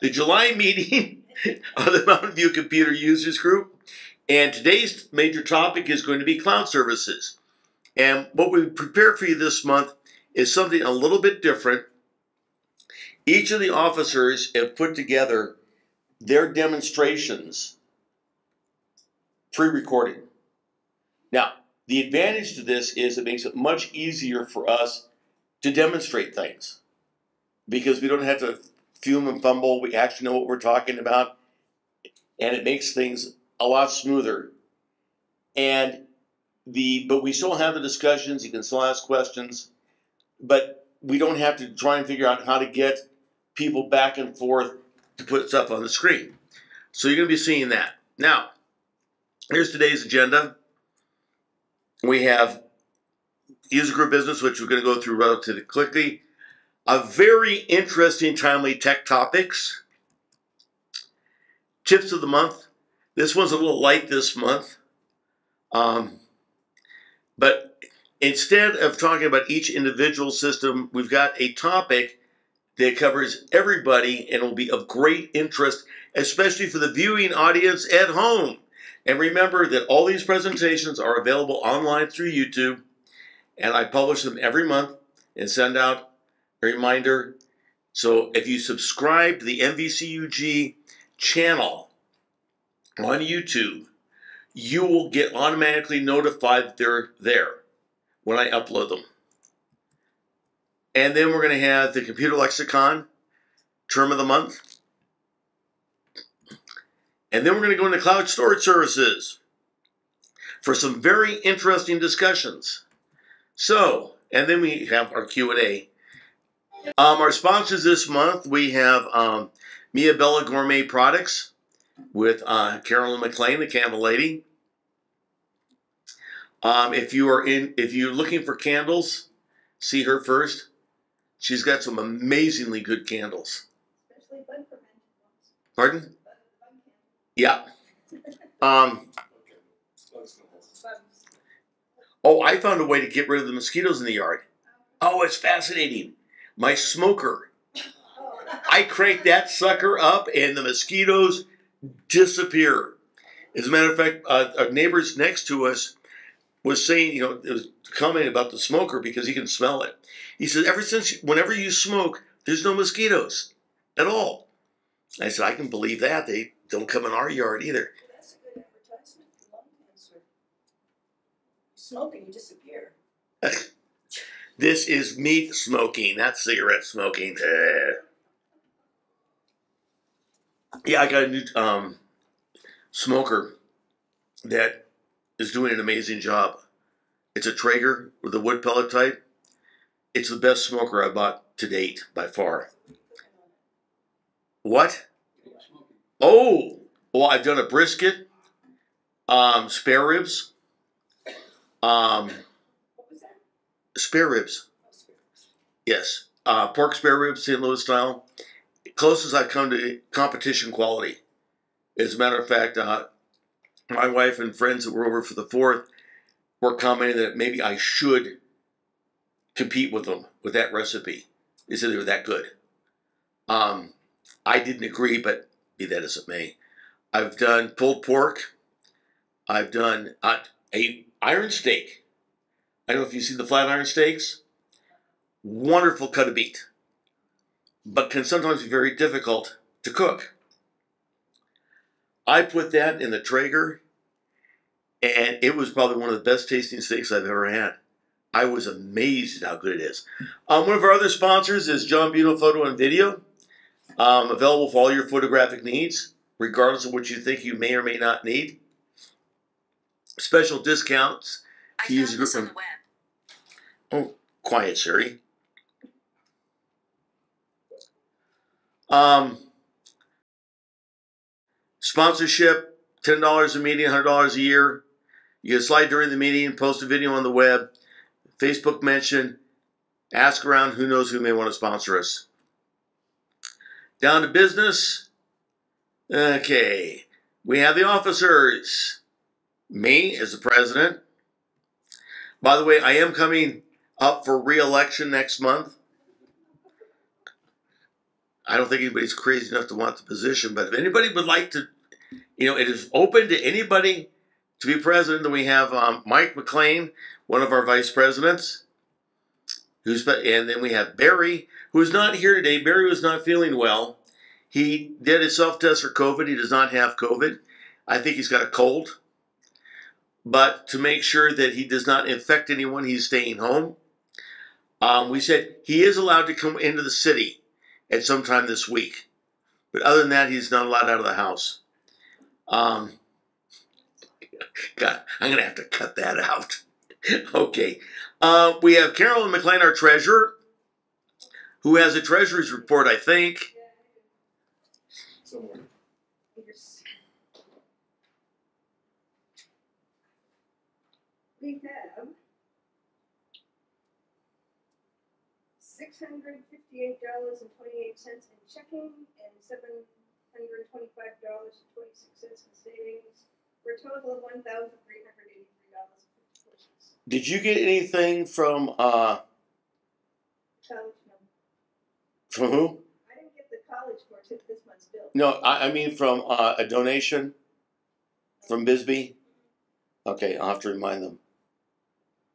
the July meeting of the Mountain View Computer Users Group. And today's major topic is going to be cloud services. And what we prepared for you this month is something a little bit different. Each of the officers have put together their demonstrations pre-recorded. Now, the advantage to this is it makes it much easier for us to demonstrate things because we don't have to fume and fumble. We actually know what we're talking about, and it makes things a lot smoother. And the but we still have the discussions. You can still ask questions, but we don't have to try and figure out how to get people back and forth to put stuff on the screen. So you're going to be seeing that. Now, here's today's agenda. We have user group business, which we're going to go through relatively quickly. A very interesting, timely tech topics. Tips of the month. This one's a little light this month. Um, but instead of talking about each individual system, we've got a topic that covers everybody and will be of great interest, especially for the viewing audience at home. And remember that all these presentations are available online through YouTube, and I publish them every month and send out reminder. So if you subscribe to the MVCUG channel on YouTube, you will get automatically notified that they're there when I upload them. And then we're going to have the computer lexicon term of the month. And then we're going to go into cloud storage services for some very interesting discussions. So, and then we have our Q&A. Um, our sponsors this month, we have um, Mia Bella Gourmet Products with uh, Carolyn McLean, the Candle Lady. Um, if you are in, if you're looking for candles, see her first. She's got some amazingly good candles. Pardon? Yeah. Um, oh, I found a way to get rid of the mosquitoes in the yard. Oh, it's fascinating. My smoker. I crank that sucker up and the mosquitoes disappear. As a matter of fact, uh, our neighbors next to us was saying, you know, it was commenting about the smoker because he can smell it. He says, ever since, whenever you smoke, there's no mosquitoes at all. I said, I can believe that. They don't come in our yard either. That's a good advertisement for lung cancer. And you disappear. This is meat smoking, not cigarette smoking. Eh. Yeah, I got a new um, smoker that is doing an amazing job. It's a Traeger with a wood pellet type. It's the best smoker I bought to date by far. What? Oh, well, I've done a brisket, um, spare ribs, um? Spare ribs. Yes, uh, pork spare ribs, St. Louis style. Closest I've come to competition quality. As a matter of fact, uh, my wife and friends that were over for the fourth were commenting that maybe I should compete with them with that recipe. They said they were that good. Um, I didn't agree, but be that as it may. I've done pulled pork. I've done uh, a iron steak. I don't know if you've seen the flat iron steaks. Wonderful cut of meat, but can sometimes be very difficult to cook. I put that in the Traeger, and it was probably one of the best tasting steaks I've ever had. I was amazed at how good it is. Um, one of our other sponsors is John Buno Photo and Video, um, available for all your photographic needs, regardless of what you think you may or may not need. Special discounts. I found this on the web. Oh, quiet, Siri. Um, sponsorship, ten dollars a meeting, hundred dollars a year. You can slide during the meeting, post a video on the web, Facebook mention, ask around who knows who may want to sponsor us. Down to business. Okay, we have the officers. Me as the president. By the way, I am coming up for re-election next month. I don't think anybody's crazy enough to want the position, but if anybody would like to, you know, it is open to anybody to be president. Then we have um, Mike McLean, one of our vice presidents, who's and then we have Barry, who's not here today. Barry was not feeling well. He did a self test for COVID. He does not have COVID. I think he's got a cold. But to make sure that he does not infect anyone, he's staying home. Um, we said he is allowed to come into the city at some time this week. But other than that, he's not allowed out of the house. Um, God, I'm going to have to cut that out. okay. Uh, we have Carolyn McLean, our treasurer, who has a treasury's report, I think. Somewhere have six hundred fifty-eight dollars and twenty-eight cents in checking and seven hundred twenty-five dollars and twenty-six cents in savings, for a total of one thousand three hundred eighty-three dollars and fifty-four cents. Did you get anything from uh College, no, from who? I didn't get the college for it, this month's bill. No, I, I mean from uh, a donation from Bisbee. Okay, I'll have to remind them.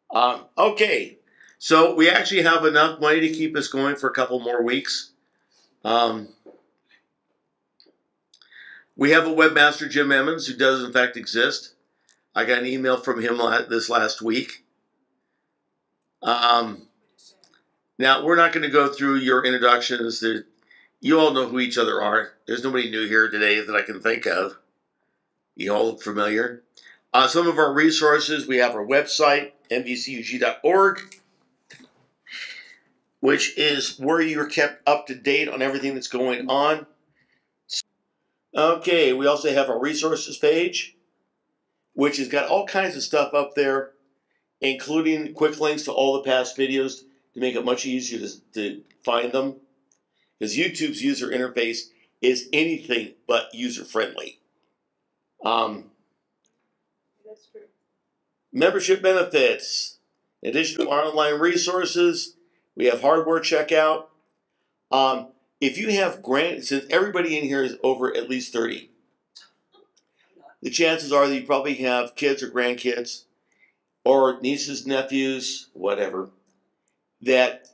Um, okay, so we actually have enough money to keep us going for a couple more weeks. Um, we have a webmaster, Jim Emmons, who does in fact exist. I got an email from him this last week. Um, now we're not going to go through your introductions. You all know who each other are. There's nobody new here today that I can think of. You all look familiar. Uh, some of our resources we have our website, mvcug.org, which is where you're kept up to date on everything that's going on. Okay, we also have our resources page, which has got all kinds of stuff up there, including quick links to all the past videos to make it much easier to, to find them because YouTube's user interface is anything but user friendly. Um, That's true. membership benefits. In addition to our online resources, we have hardware checkout. Um, if you have grant, since everybody in here is over at least 30, the chances are that you probably have kids or grandkids or nieces, nephews, whatever, that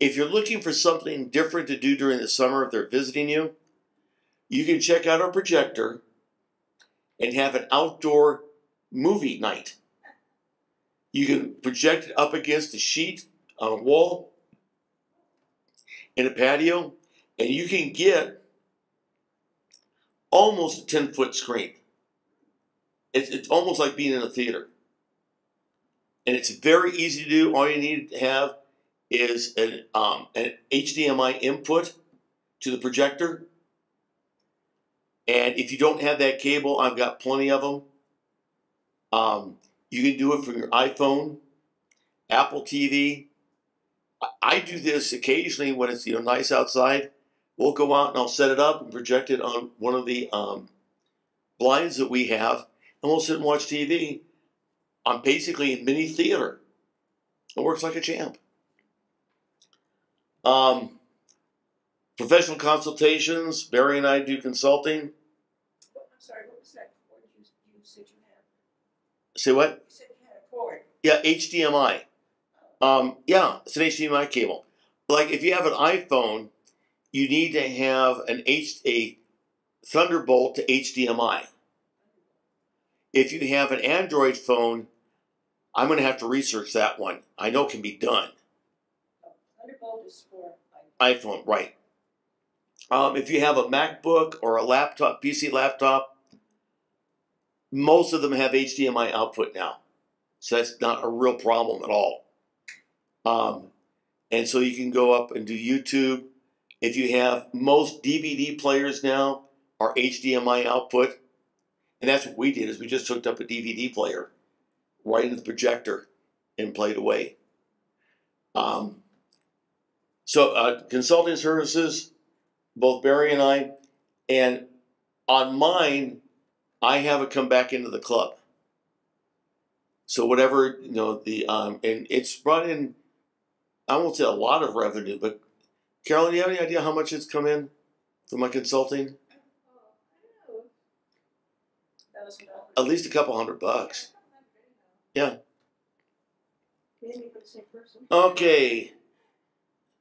if you're looking for something different to do during the summer if they're visiting you, you can check out our projector and have an outdoor movie night. You can project it up against a sheet on a wall in a patio, and you can get almost a 10 foot screen. It's, it's almost like being in a theater. And it's very easy to do. All you need to have is an, um, an HDMI input to the projector. And if you don't have that cable, I've got plenty of them. Um, you can do it from your iPhone, Apple TV. I- do this occasionally when it's you know nice outside. We'll go out and I'll set it up and project it on one of the um, blinds that we have, and we'll sit and watch TV. I'm basically in mini theater. It works like a champ. Um, professional consultations. Barry and I do consulting. I'm sorry, what was that cord you, you said you had? Say what? You said you had a cord. Yeah, HDMI. Um, yeah, it's an HDMI cable. Like if you have an iPhone, you need to have an H a Thunderbolt to HDMI. If you have an Android phone, I'm going to have to research that one. I know it can be done. Thunderbolt is for, iPhone, right. Um, if you have a MacBook or a laptop, PC laptop, most of them have HDMI output now. So that's not a real problem at all. Um, and so you can go up and do YouTube. If you have most DVD players now are HDMI output, and that's what we did is we just hooked up a DVD player right into the projector and played away. Um, so uh, consulting services, both Barry and I, and on mine, I have it come back into the club. So whatever you know the um, and it's brought in, I won't say a lot of revenue, but Carolyn, do you have any idea how much it's come in from my consulting? Oh, I don't know. Thousand dollars. At least a couple hundred bucks. Maybe for the same person. Okay.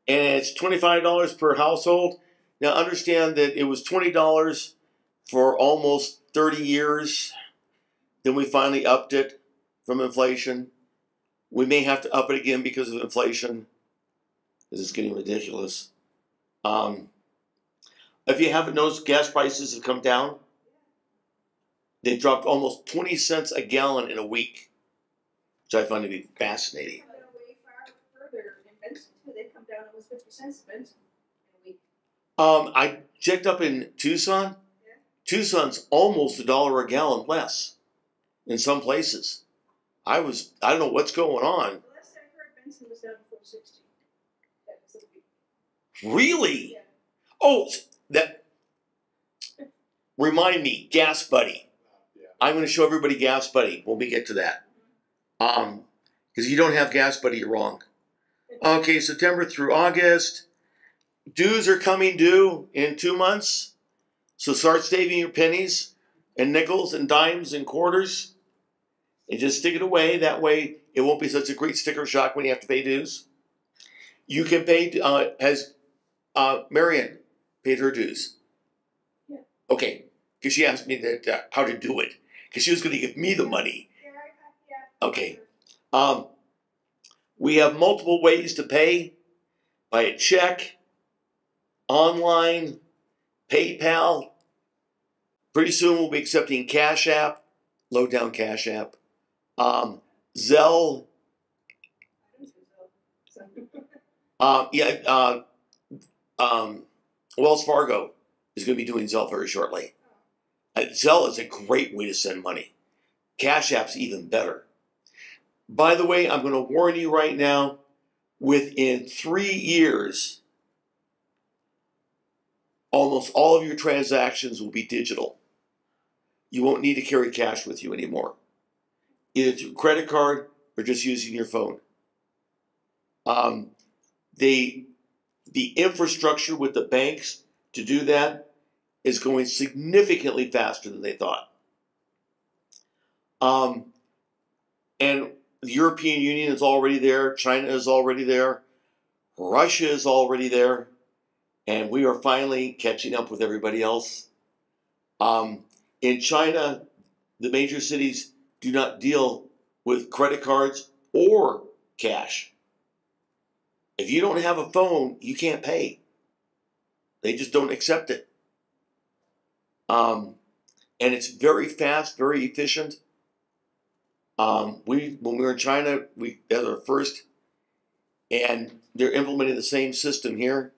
And it's $25 per household. Now understand that it was $20 for almost 30 years. Then we finally upped it from inflation. We may have to up it again because of inflation. This is getting ridiculous. Um, if you haven't noticed, gas prices have come down. They dropped almost 20 cents a gallon in a week, which I find to be fascinating. Um, I checked up in Tucson. Tucson's almost a dollar a gallon less in some places. I was I don't know what's going on. Last I heard Benson was down Really? Yeah. Oh, that remind me, Gas Buddy. I'm going to show everybody Gas Buddy when we get to that. Um, because you don't have Gas Buddy, you're wrong. Okay, September through August. Dues are coming due in two months. So start saving your pennies and nickels and dimes and quarters and just stick it away. That way it won't be such a great sticker shock when you have to pay dues. You can pay, uh, has uh, Marion paid her dues? Yeah. Okay, because she asked me that uh, how to do it because she was going to give me the money. Yeah, I, I, yeah. Okay. Um, we have multiple ways to pay by a check, online, PayPal. Pretty soon we'll be accepting Cash App, low down Cash App, um, Zelle. I don't think so. Uh, yeah, uh, um, Wells Fargo is going to be doing Zelle very shortly. Uh, Zelle is a great way to send money. Cash App's even better. By the way, I'm going to warn you right now within three years, almost all of your transactions will be digital. You won't need to carry cash with you anymore, either through credit card or just using your phone. Um, they, the infrastructure with the banks to do that is going significantly faster than they thought. Um, and the European Union is already there, China is already there, Russia is already there, and we are finally catching up with everybody else. Um, in China, the major cities do not deal with credit cards or cash. If you don't have a phone, you can't pay. They just don't accept it. Um, and it's very fast, very efficient. Um, we when we were in China, we was our first, and they're implementing the same system here.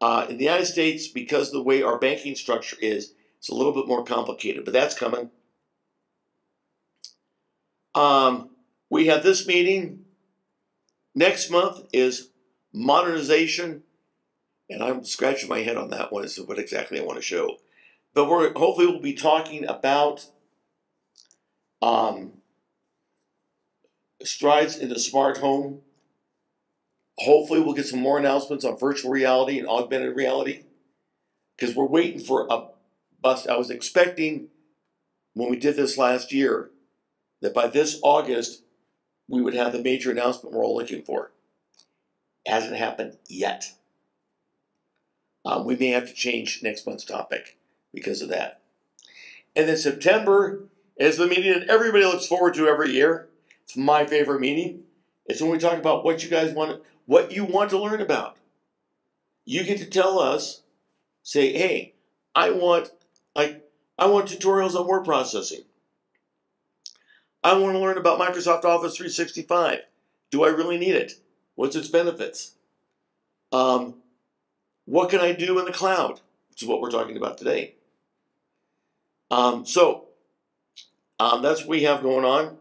Uh, in the United States, because the way our banking structure is, it's a little bit more complicated, but that's coming. Um, we have this meeting next month is modernization, and I'm scratching my head on that one as to what exactly I want to show. But we're hopefully we'll be talking about um, strides in the smart home. Hopefully, we'll get some more announcements on virtual reality and augmented reality because we're waiting for a bust. I was expecting when we did this last year that by this August we would have the major announcement we're all looking for. Hasn't happened yet. Um, we may have to change next month's topic because of that. And then September is the meeting that everybody looks forward to every year. It's my favorite meeting. It's when we talk about what you guys want, what you want to learn about. You get to tell us, say, hey, I want like I want tutorials on word processing. I want to learn about Microsoft Office 365. Do I really need it? What's its benefits? Um, what can I do in the cloud? Which is what we're talking about today. Um, so um, that's what we have going on.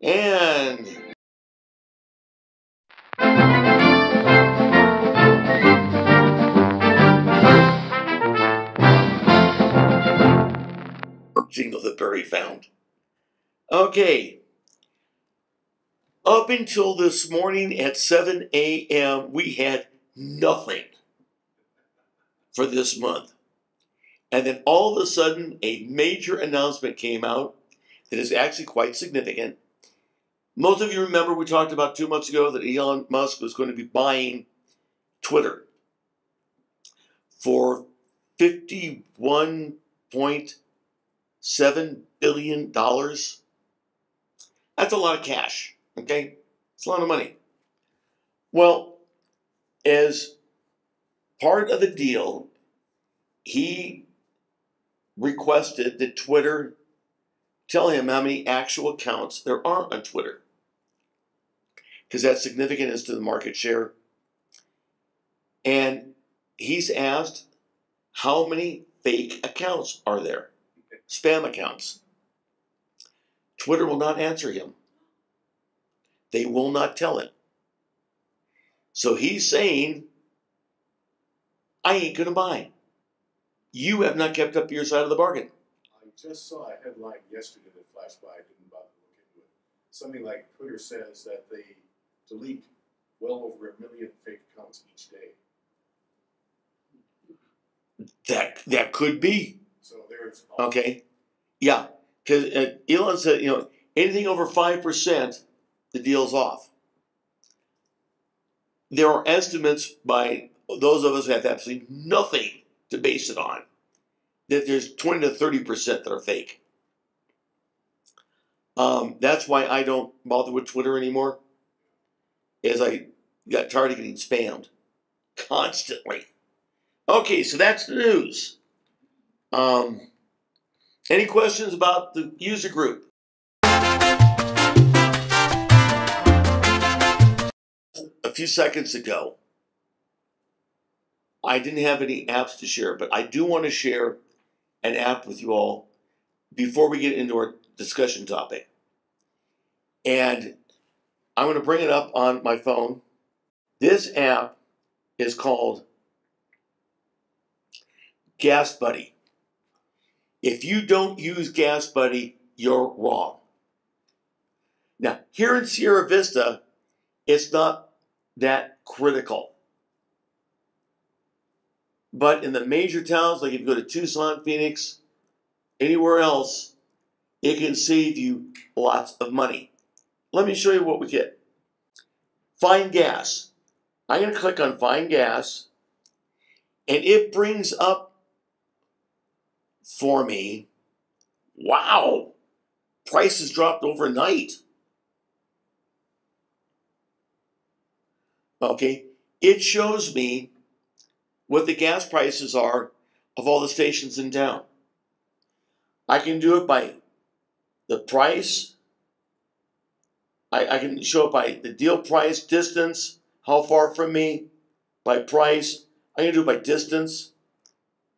And jingle that Barry found. Okay. Up until this morning at 7 a.m., we had nothing for this month. And then all of a sudden, a major announcement came out that is actually quite significant. Most of you remember we talked about two months ago that Elon Musk was going to be buying Twitter for $51.7 billion. That's a lot of cash, okay? It's a lot of money. Well, as part of the deal, he requested that Twitter tell him how many actual accounts there are on Twitter. Because that's significant as to the market share. And he's asked how many fake accounts are there? Spam accounts. Twitter will not answer him. They will not tell him. So he's saying, I ain't going to buy. You have not kept up your side of the bargain. I just saw a headline yesterday that flashed by, I didn't bother to look into it. Something like Twitter says that they delete well over a million fake accounts each day. That that could be So there's. okay. Yeah, because uh, Elon said you know anything over five percent, the deal's off. There are estimates by those of us who have absolutely nothing to base it on that there's twenty to thirty percent that are fake. Um, that's why I don't bother with Twitter anymore. As I got tired of getting spammed constantly. Okay, so that's the news. Um, any questions about the user group? A few seconds ago, I didn't have any apps to share, but I do want to share an app with you all before we get into our discussion topic. And I'm going to bring it up on my phone. This app is called Gas Buddy. If you don't use Gas Buddy, you're wrong. Now, here in Sierra Vista, it's not that critical. But in the major towns, like if you go to Tucson, Phoenix, anywhere else, it can save you lots of money. Let me show you what we get. Find gas. I'm going to click on Find Gas, and it brings up for me. Wow, prices dropped overnight. Okay, it shows me what the gas prices are of all the stations in town. I can do it by the price. I, I can show it by the deal price, distance, how far from me, by price. I can do it by distance.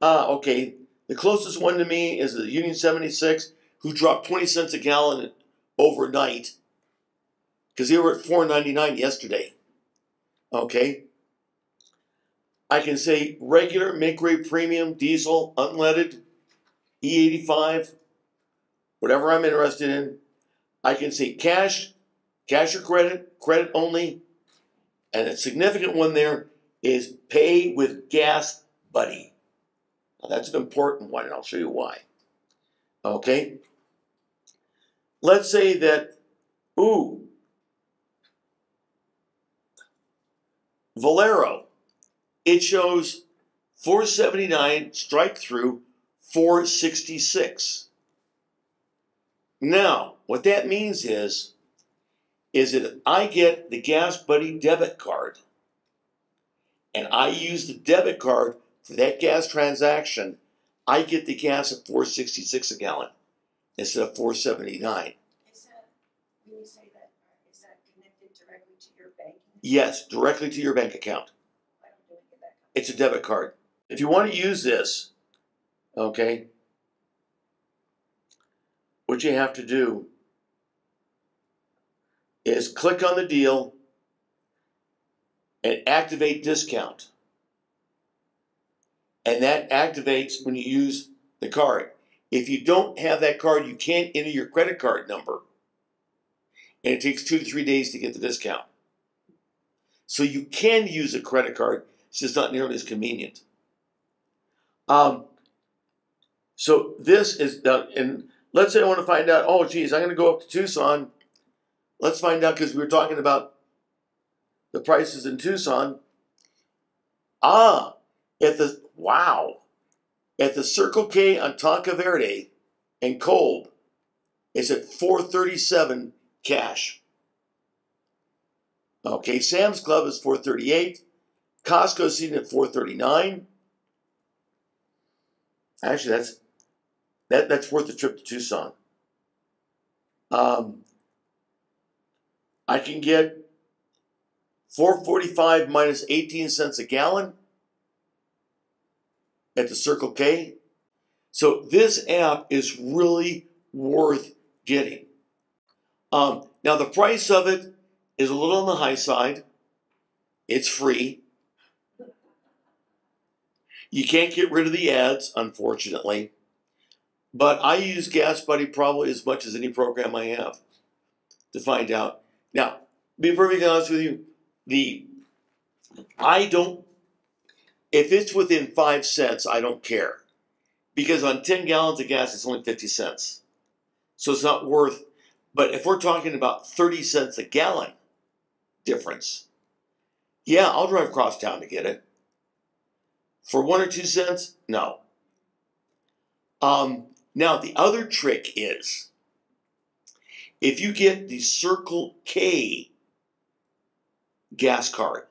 Ah, okay. The closest one to me is the Union 76, who dropped 20 cents a gallon overnight because they were at 4.99 yesterday. Okay. I can say regular, make grade premium, diesel, unleaded, E85, whatever I'm interested in. I can say cash, cash or credit, credit only. And a significant one there is pay with gas buddy. That's an important one, and I'll show you why. Okay? Let's say that, ooh, Valero, it shows 479 strike through 466. Now, what that means is, is that I get the Gas Buddy debit card and I use the debit card for that gas transaction, I get the gas at 466 a gallon instead of 479. Is that, when you say that, uh, that connected directly to your banking? Yes, directly to your bank account. I don't do any of that. It's a debit card. If you want to use this, okay, what you have to do is click on the deal and activate discount. And that activates when you use the card. If you don't have that card, you can't enter your credit card number. and it takes two to three days to get the discount. So you can use a credit card, it's just not nearly as convenient. Um, so this is done, and let's say I want to find out, oh, geez, I'm going to go up to Tucson. Let's find out because we were talking about the prices in Tucson. Ah, at the, wow, at the Circle K on Tanque Verde and Kolb, it's at 437 cash. Okay, Sam's Club is 438. Costco's sitting at 439. Actually, that's that, that's worth the trip to Tucson. Um, I can get 445 minus 18 cents a gallon at the Circle K. So this app is really worth getting. Um, now the price of it is a little on the high side. It's free. You can't get rid of the ads, unfortunately. But I use Gas Buddy probably as much as any program I have to find out. Now, be perfectly honest with you, the I don't if it's within five cents, I don't care. Because on 10 gallons of gas, it's only 50 cents. So it's not worth, but if we're talking about 30 cents a gallon difference, yeah, I'll drive across town to get it. For one or two cents, no. Um, now, the other trick is if you get the Circle K gas card,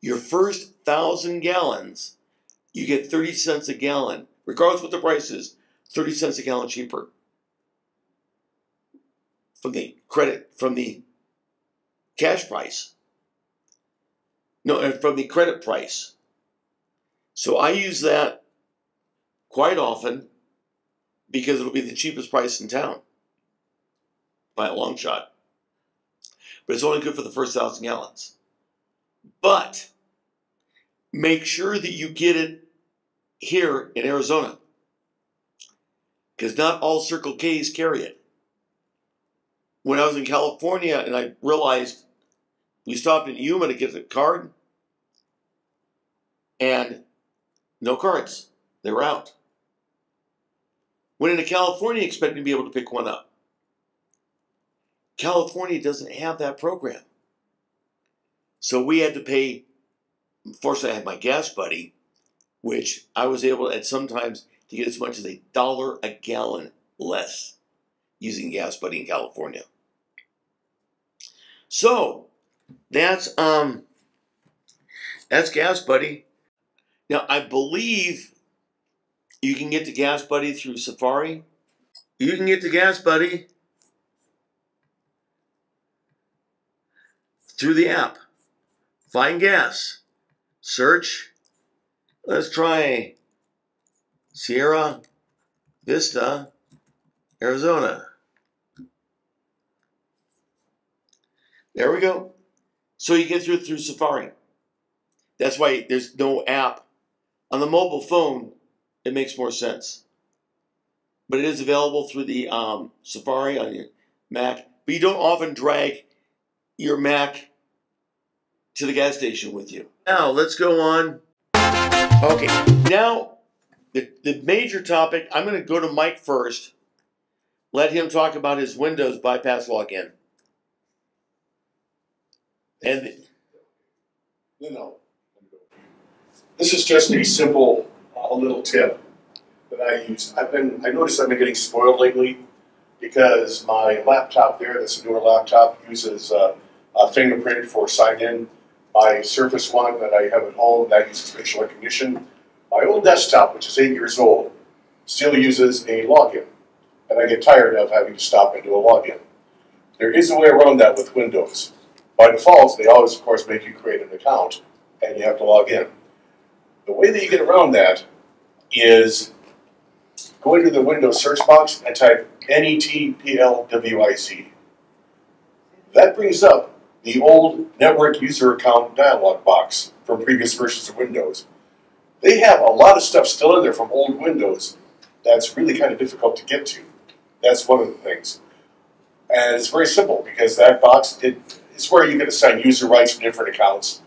your first thousand gallons, you get 30 cents a gallon, regardless what the price is, 30 cents a gallon cheaper from the credit, from the cash price. No, uh, from the credit price. So I use that quite often because it'll be the cheapest price in town by a long shot. But it's only good for the first thousand gallons. But make sure that you get it here in Arizona because not all Circle K's carry it. When I was in California and I realized we stopped in Yuma to get the card and no cards. They were out. Went into California expecting to be able to pick one up. California doesn't have that program. So we had to pay. Fortunately, I had my gas buddy, which I was able at sometimes to get as much as a dollar a gallon less using gas buddy in California. So that's um that's gas buddy. Now I believe you can get to gas buddy through Safari. You can get to gas buddy through the app. Find gas. Search. Let's try Sierra Vista, Arizona. There we go. So you get through through Safari. That's why there's no app. On the mobile phone, it makes more sense. But it is available through the um, Safari on your Mac. But you don't often drag your Mac to the gas station with you. Now, let's go on. Okay, now the, the major topic, I'm going to go to Mike first. Let him talk about his Windows bypass login. And No, no. This is just a simple, uh, little tip that I use. I've been, I noticed I've been getting spoiled lately because my laptop there, this newer laptop, uses uh, a fingerprint for sign in. My Surface One that I have at home, that uses facial recognition. My old desktop, which is eight years old, still uses a login. And I get tired of having to stop and do a login. There is a way around that with Windows. By default, they always, of course, make you create an account and you have to log in. The way that you get around that is go into the Windows search box and type NETPLWIZ. That brings up the old network user account dialog box from previous versions of Windows. They have a lot of stuff still in there from old Windows that's really kind of difficult to get to. That's one of the things. And it's very simple because that box, it, it's where you can assign user rights for different accounts.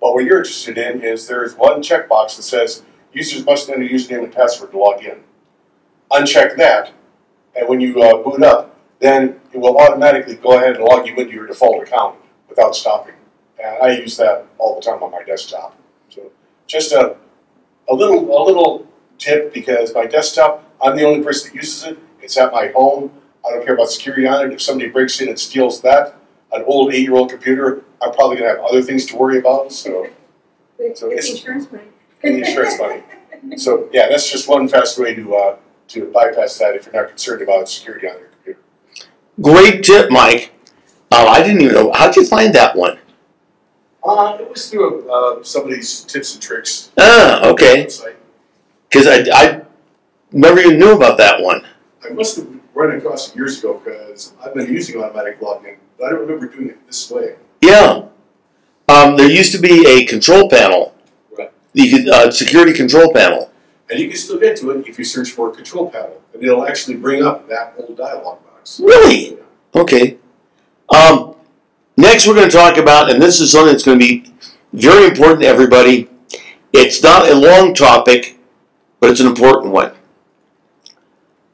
But what you're interested in is there is one checkbox that says users must enter username and password to log in. Uncheck that, and when you uh, boot up, then it will automatically go ahead and log you into your default account without stopping. And I use that all the time on my desktop. So just a, a little a little tip because my desktop, I'm the only person that uses it. It's at my home. I don't care about security on it. If somebody breaks in and steals that, an old eight-year-old computer, I'm probably gonna have other things to worry about. So It's So it's insurance money. insurance money. So yeah, that's just one fast way to uh, to bypass that if you're not concerned about security on your. Great tip, Mike. Oh, I didn't even know. How'd you find that one? Uh, it was through uh, somebody's tips and tricks Ah, okay. Because I, I never even knew about that one. I must have run across it years ago because I've been using automatic login, but I don't remember doing it this way. Yeah. Um, there used to be a control panel. Right. You could uh, security control panel. And you can still get to it if you search for a control panel, and it'll actually bring up that old dialog. Really? Okay. Um, next, we're going to talk about, and this is something that's going to be very important to everybody. It's not a long topic, but it's an important one.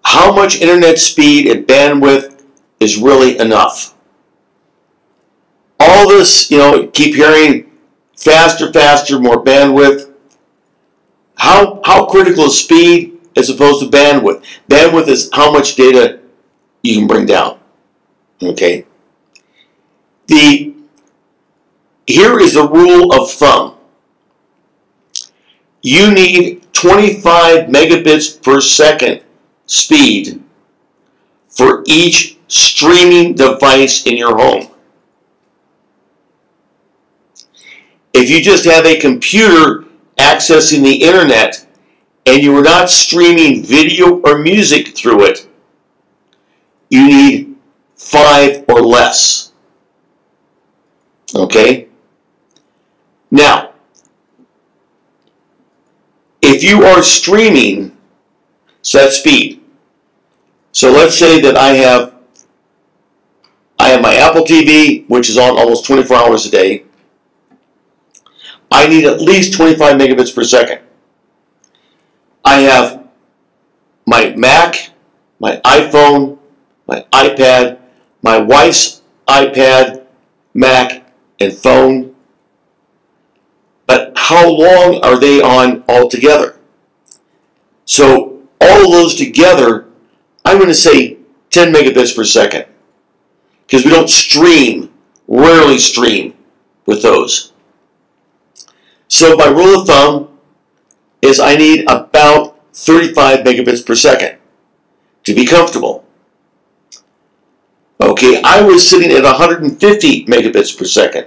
How much internet speed and bandwidth is really enough? All this, you know, keep hearing faster, faster, more bandwidth. How, how critical is speed as opposed to bandwidth? Bandwidth is how much data you can bring down. Okay. The here is the rule of thumb. You need 25 megabits per second speed for each streaming device in your home. If you just have a computer accessing the internet and you are not streaming video or music through it, you need five or less. Okay? Now, if you are streaming, set speed. So let's say that I have I have my Apple TV, which is on almost 24 hours a day. I need at least 25 megabits per second. I have my Mac, my iPhone, my iPad, my wife's iPad, Mac, and phone. But how long are they on altogether? So all of those together, I'm going to say 10 megabits per second. Because we don't stream, rarely stream with those. So my rule of thumb is I need about 35 megabits per second to be comfortable. Okay, I was sitting at 150 megabits per second.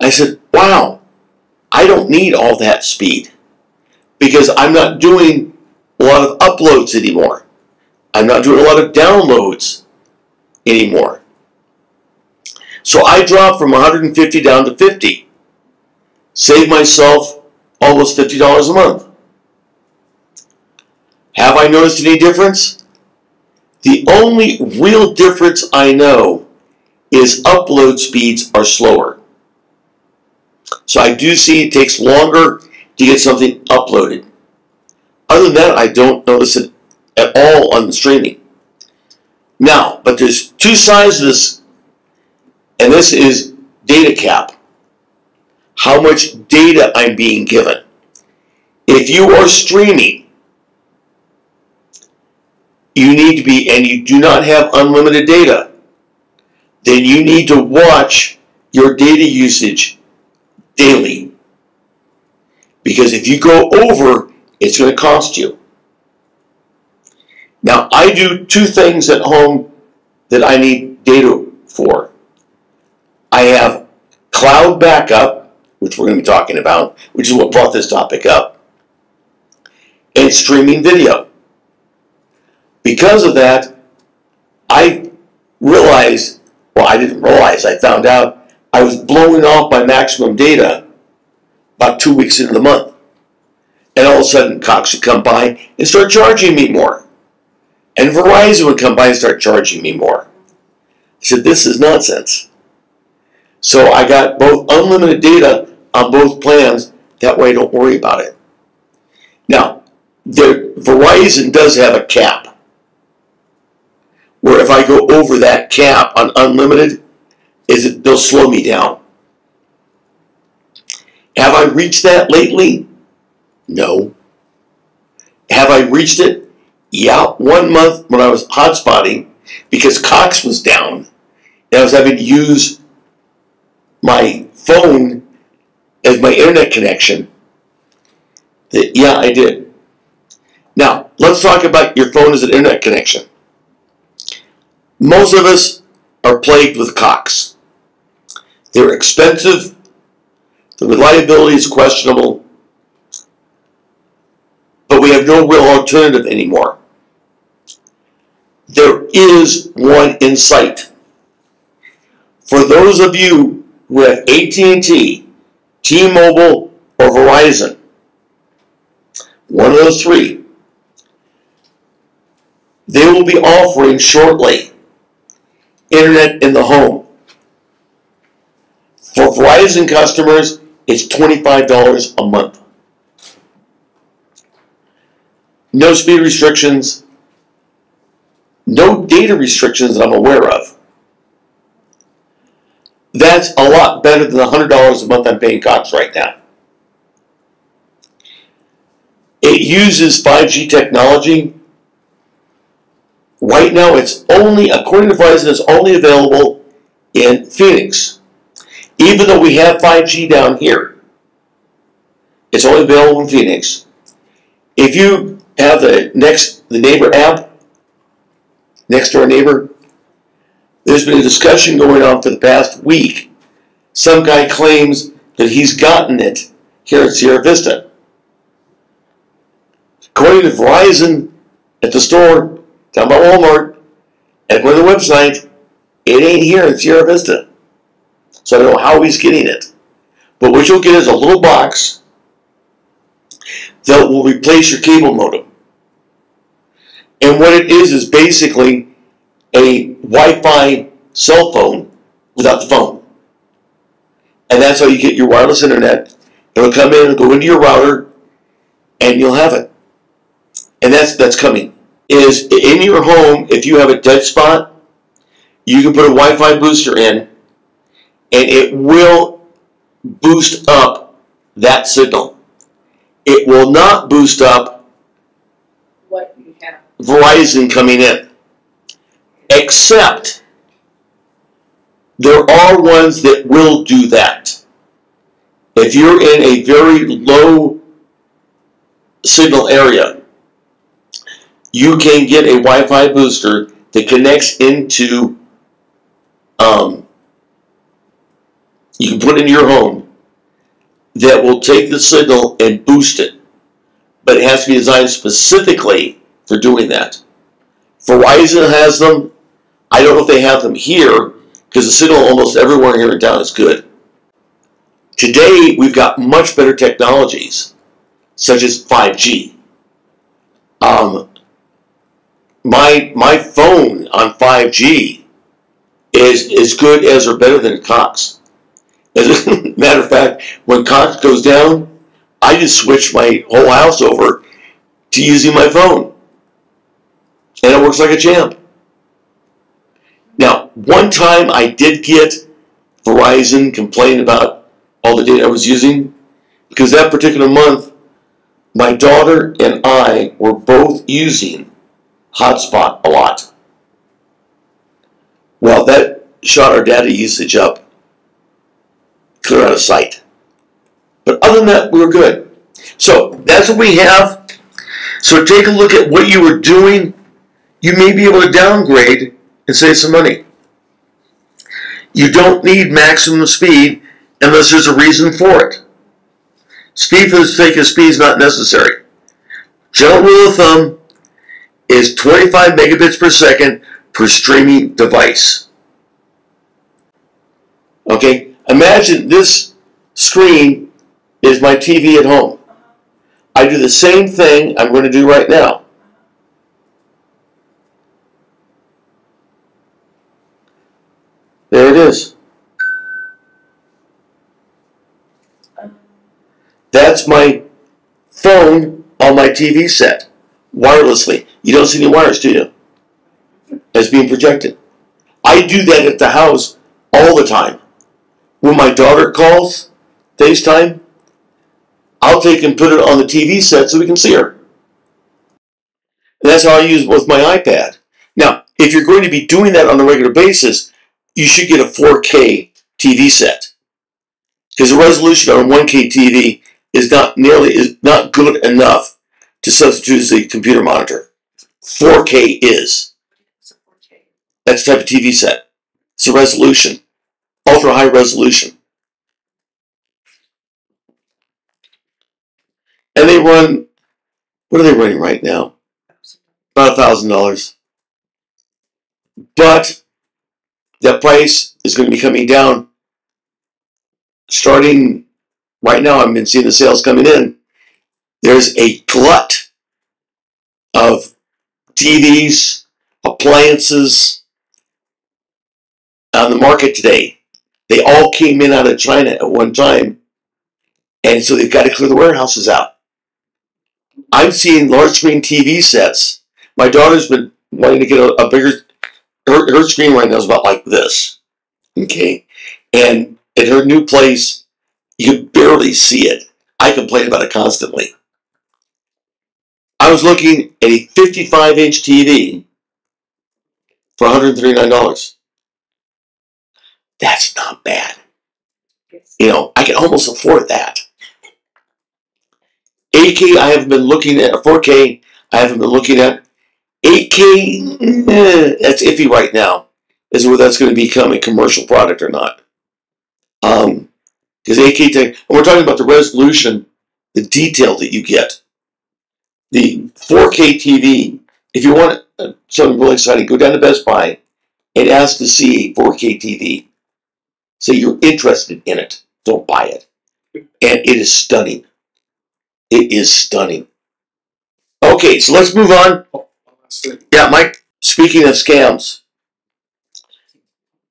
I said, wow, I don't need all that speed because I'm not doing a lot of uploads anymore. I'm not doing a lot of downloads anymore. So I dropped from 150 down to 50. Save myself almost $50 a month. Have I noticed any difference? The only real difference I know is upload speeds are slower. So I do see it takes longer to get something uploaded. Other than that, I don't notice it at all on the streaming. Now, but there's two sides to this, and this is data cap. How much data I'm being given. If you are streaming, you need to be, and you do not have unlimited data, then you need to watch your data usage daily. Because if you go over, it's going to cost you. Now, I do two things at home that I need data for. I have cloud backup, which we're going to be talking about, which is what brought this topic up, and streaming video. Because of that, I realized, well, I didn't realize, I found out I was blowing off my maximum data about two weeks into the month. And all of a sudden, Cox would come by and start charging me more. And Verizon would come by and start charging me more. I said, this is nonsense. So I got both unlimited data on both plans. That way I don't worry about it. Now, the, Verizon does have a cap. Where if I go over that cap on unlimited, is it they'll slow me down. Have I reached that lately? No. Have I reached it? Yeah, one month when I was hotspotting because Cox was down and I was having to use my phone as my internet connection. Yeah, I did. Now, let's talk about your phone as an internet connection. Most of us are plagued with Cox. They're expensive, the reliability is questionable, but we have no real alternative anymore. There is one in sight. For those of you who have AT&T, T-Mobile, or Verizon, one of those three, they will be offering shortly internet in the home. For Verizon customers, it's $25 a month. No speed restrictions, no data restrictions that I'm aware of. That's a lot better than the $100 a month I'm paying Cox right now. It uses 5G technology. Right now, it's only, according to Verizon, it's only available in Phoenix. Even though we have 5G down here, it's only available in Phoenix. If you have the next the neighbor app, next door neighbor, there's been a discussion going on for the past week. Some guy claims that he's gotten it here at Sierra Vista. According to Verizon at the store down by Walmart, and according to the website, it ain't here in Sierra Vista. So I don't know how he's getting it. But what you'll get is a little box that will replace your cable modem. And what it is is basically a Wi-Fi cell phone without the phone. And that's how you get your wireless internet. It'll come in and go into your router and you'll have it. And that's that's coming. Is in your home, if you have a dead spot, you can put a Wi-Fi booster in and it will boost up that signal. It will not boost up What you have. Verizon coming in. Except there are ones that will do that. If you're in a very low signal area, you can get a Wi-Fi booster that connects into um, you can put in your home that will take the signal and boost it. But it has to be designed specifically for doing that. Verizon has them. I don't know if they have them here because the signal almost everywhere here in town is good. Today, we've got much better technologies, such as 5G. Um, my, my phone on 5G is as good as or better than Cox. As a matter of fact, when Cox goes down, I just switch my whole house over to using my phone. And it works like a champ. Now, one time I did get Verizon complain about all the data I was using because that particular month, my daughter and I were both using Hotspot a lot. Well, that shot our data usage up clear out of sight. But other than that, we were good. So that's what we have. So take a look at what you were doing. You may be able to downgrade and save some money. You don't need maximum speed unless there's a reason for it. Speed for the sake of speed is not necessary. General rule of thumb is 25 megabits per second per streaming device. Okay, imagine this screen is my TV at home. I do the same thing I'm going to do right now. There it is. That's my phone on my TV set wirelessly. You don't see any wires, do you? It's being projected. I do that at the house all the time. When my daughter calls, FaceTime, I'll take and put it on the TV set so we can see her. And that's how I use with my iPad. Now, if you're going to be doing that on a regular basis, you should get a 4K TV set. Because the resolution on a 1K TV is not nearly is not good enough to substitute as a computer monitor. 4K is. That's the type of TV set. It's a resolution. Ultra high resolution. And they run what are they running right now? About a thousand dollars. But that price is going to be coming down starting right now. I've been seeing the sales coming in. There's a glut of TVs, appliances on the market today. They all came in out of China at one time, and so they've got to clear the warehouses out. I'm seeing large screen TV sets. My daughter's been wanting to get a, a bigger. Her, her screen right now is about like this. Okay, and at her new place, you barely see it. I complain about it constantly. I was looking at a 55 inch TV for $139. That's not bad. You know, I can almost afford that. 8K, I haven't been looking at. 4K, I haven't been looking at. 8K, eh, that's iffy right now. Is whether that's going to become a commercial product or not. Um, because 8K, tech, and we're talking about the resolution, the detail that you get. The 4K TV, if you want something really exciting, go down to Best Buy and ask to see a 4K TV. Say you're interested in it. Don't buy it. And it is stunning. It is stunning. Okay, so let's move on. Yeah, Mike, speaking of scams,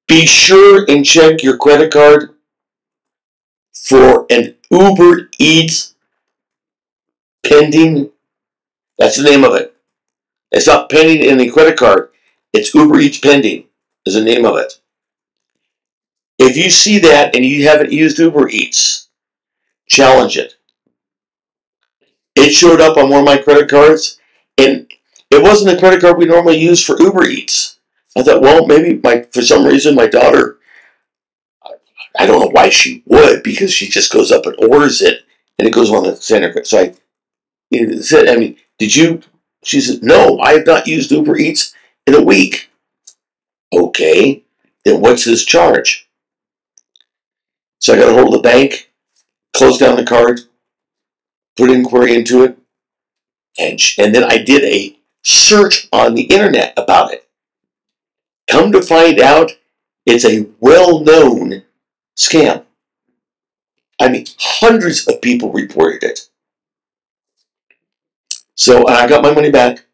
be sure and check your credit card for an Uber Eats pending. That's the name of it. It's not pending in the credit card. It's Uber Eats pending is the name of it. If you see that and you haven't used Uber Eats, challenge it. It showed up on one of my credit cards, and it wasn't the credit card we normally use for Uber Eats. I thought, well, maybe my for some reason my daughter, I don't know why she would because she just goes up and orders it, and it goes on the center. So I said, I mean, did you? She said, no, I have not used Uber Eats in a week. Okay, then what's his charge? So I got a hold of the bank, closed down the card, put an inquiry into it, and and then I did a search on the internet about it. Come to find out, it's a well-known scam. I mean, hundreds of people reported it. So I got my money back.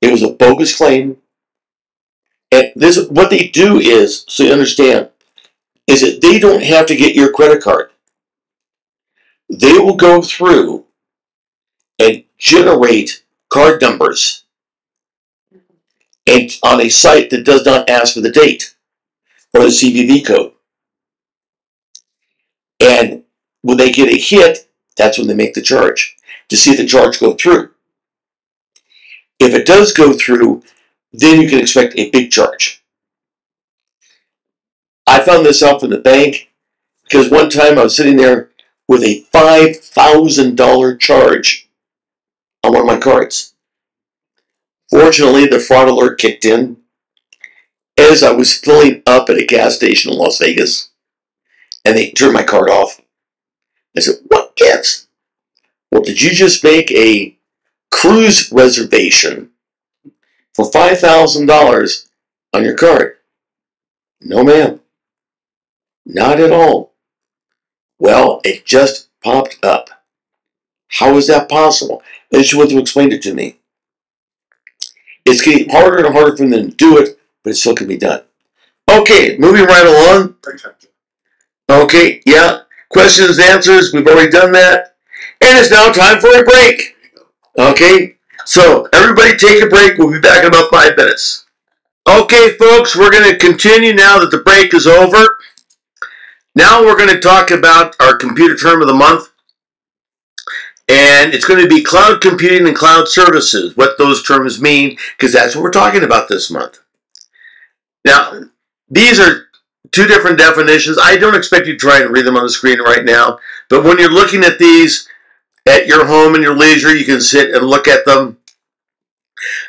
It was a bogus claim. And this, what they do is, so you understand, is that they don't have to get your credit card. They will go through and generate card numbers and on a site that does not ask for the date or the CVV code. And when they get a hit, that's when they make the charge to see the charge go through. If it does go through, then you can expect a big charge. I found this out from the bank because one time I was sitting there with a $5,000 charge on one of my cards. Fortunately, the fraud alert kicked in as I was filling up at a gas station in Las Vegas and they turned my card off. I said, What gives? Well, did you just make a cruise reservation for $5,000 on your card? No, ma'am. Not at all. Well, it just popped up. How is that possible? Then she went to explain it to me. It's getting harder and harder for them to do it, but it still can be done. Okay, moving right along. Great time, Jim. Okay, yeah. Questions, answers, we've already done that. And it's now time for a break. Okay, so everybody take a break. We'll be back in about five minutes. Okay, folks, we're going to continue now that the break is over. Now we're going to talk about our computer term of the month. And it's going to be cloud computing and cloud services, what those terms mean, because that's what we're talking about this month. Now, these are two different definitions. I don't expect you to try and read them on the screen right now, but when you're looking at these at your home and your leisure, you can sit and look at them.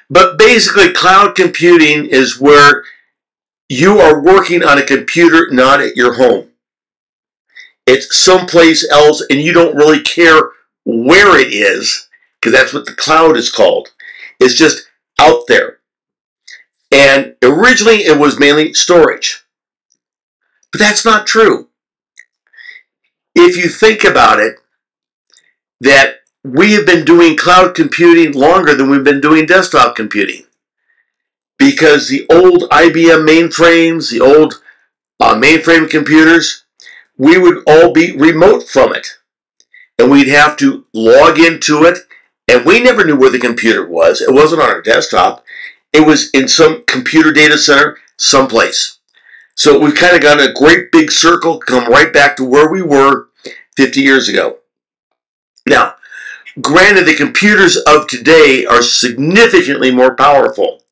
But basically, cloud computing is where you are working on a computer not at your home. It's someplace else, and you don't really care where it is, because that's what the cloud is called. It's just out there. And originally, it was mainly storage. But that's not true. If you think about it, that we have been doing cloud computing longer than we've been doing desktop computing. Because the old IBM mainframes, the old uh, mainframe computers, we would all be remote from it. And we'd have to log into it. And we never knew where the computer was. It wasn't on our desktop. It was in some computer data center someplace. So we've kind of got a great big circle, come right back to where we were 50 years ago. Now, granted, the computers of today are significantly more powerful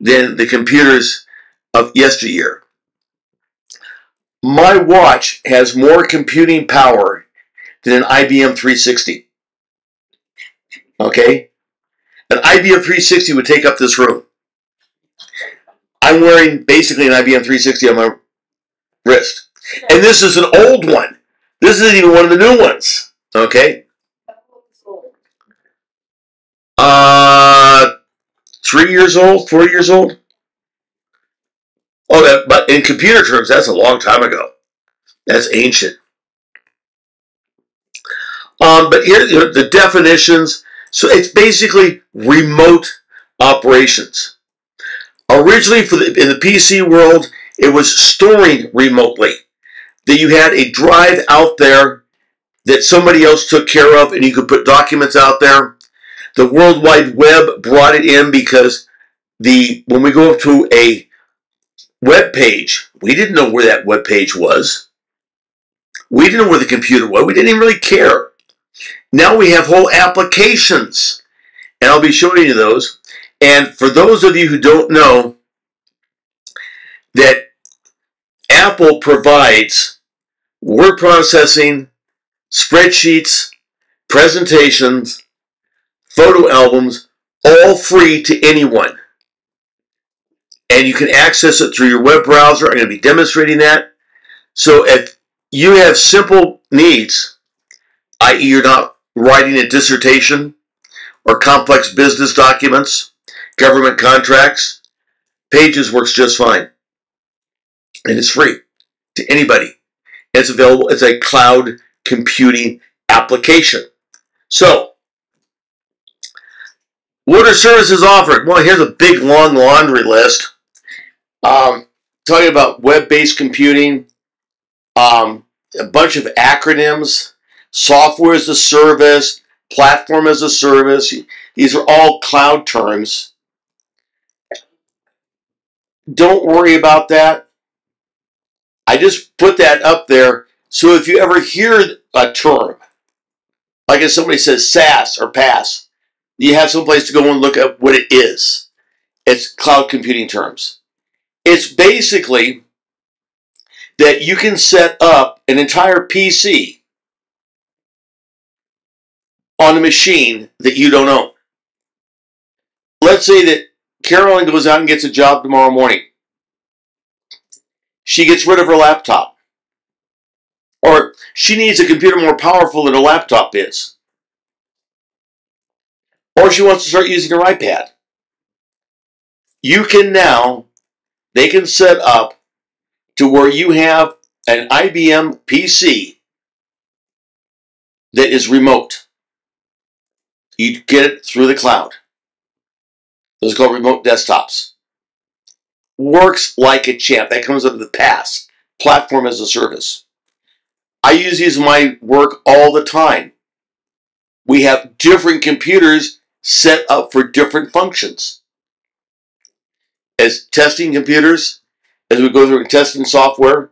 than the computers of yesteryear. My watch has more computing power than an IBM 360. Okay? An IBM 360 would take up this room. I'm wearing basically an IBM 360 on my wrist. And this is an old one. This isn't even one of the new ones. Okay? Uh, three years old, four years old. Oh, that, but in computer terms, that's a long time ago. That's ancient. Um, but here, you know, the definitions. So it's basically remote operations. Originally, for the, in the PC world, it was storing remotely. That you had a drive out there that somebody else took care of, and you could put documents out there. The World Wide Web brought it in because the when we go to a web page, we didn't know where that web page was. We didn't know where the computer was. We didn't even really care. Now we have whole applications, and I'll be showing you those. And for those of you who don't know, that Apple provides word processing, spreadsheets, presentations, photo albums, all free to anyone. And you can access it through your web browser. I'm going to be demonstrating that. So if you have simple needs, i.e., you're not writing a dissertation or complex business documents, government contracts, Pages works just fine. And it's free to anybody. It's available. It's a cloud computing application. So, what are services offered? Well, here's a big long laundry list. Um, talking about web-based computing, um, a bunch of acronyms, software as a service, platform as a service. These are all cloud terms. Don't worry about that. I just put that up there so if you ever hear a term, like if somebody says SaaS or PaaS, you have some place to go and look at what it is. It's cloud computing terms. It's basically that you can set up an entire PC on a machine that you don't own. Let's say that Carolyn goes out and gets a job tomorrow morning. She gets rid of her laptop. Or she needs a computer more powerful than her laptop is. Or she wants to start using her iPad. You can now, they can set up to where you have an IBM PC that is remote. You get it through the cloud. Those are called remote desktops. works like a champ. That comes under the PaaS. platform as a service. I use these in my work all the time. We have different computers set up for different functions. As testing computers, as we go through testing software.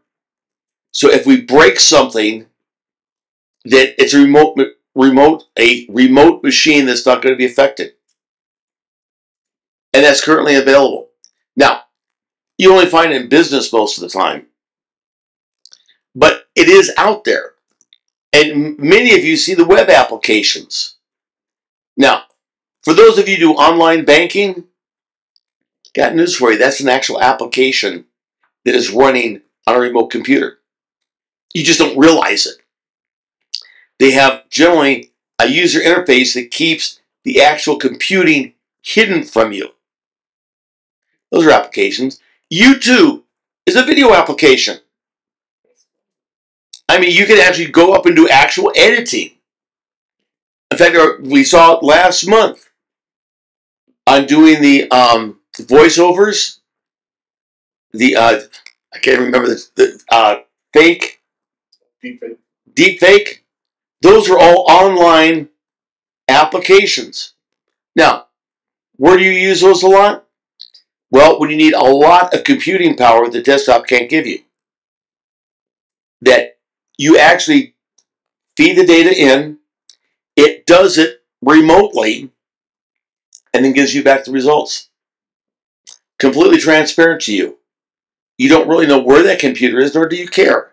So if we break something, that it's a remote remote a remote machine that's not going to be affected. And that's currently available. Now, you only find in business most of the time. It is out there. And many of you see the web applications. Now, for those of you who do online banking, got news for you. That's an actual application that is running on a remote computer. You just don't realize it. They have generally a user interface that keeps the actual computing hidden from you. Those are applications. YouTube is a video application. I mean, you can actually go up and do actual editing. In fact, we saw it last month on doing the um, voiceovers. The uh, I can't remember the, the uh, fake, deep fake. Those are all online applications. Now, where do you use those a lot? Well, when you need a lot of computing power the desktop can't give you. That you actually feed the data in, it does it remotely, and then gives you back the results. Completely transparent to you. You don't really know where that computer is, nor do you care.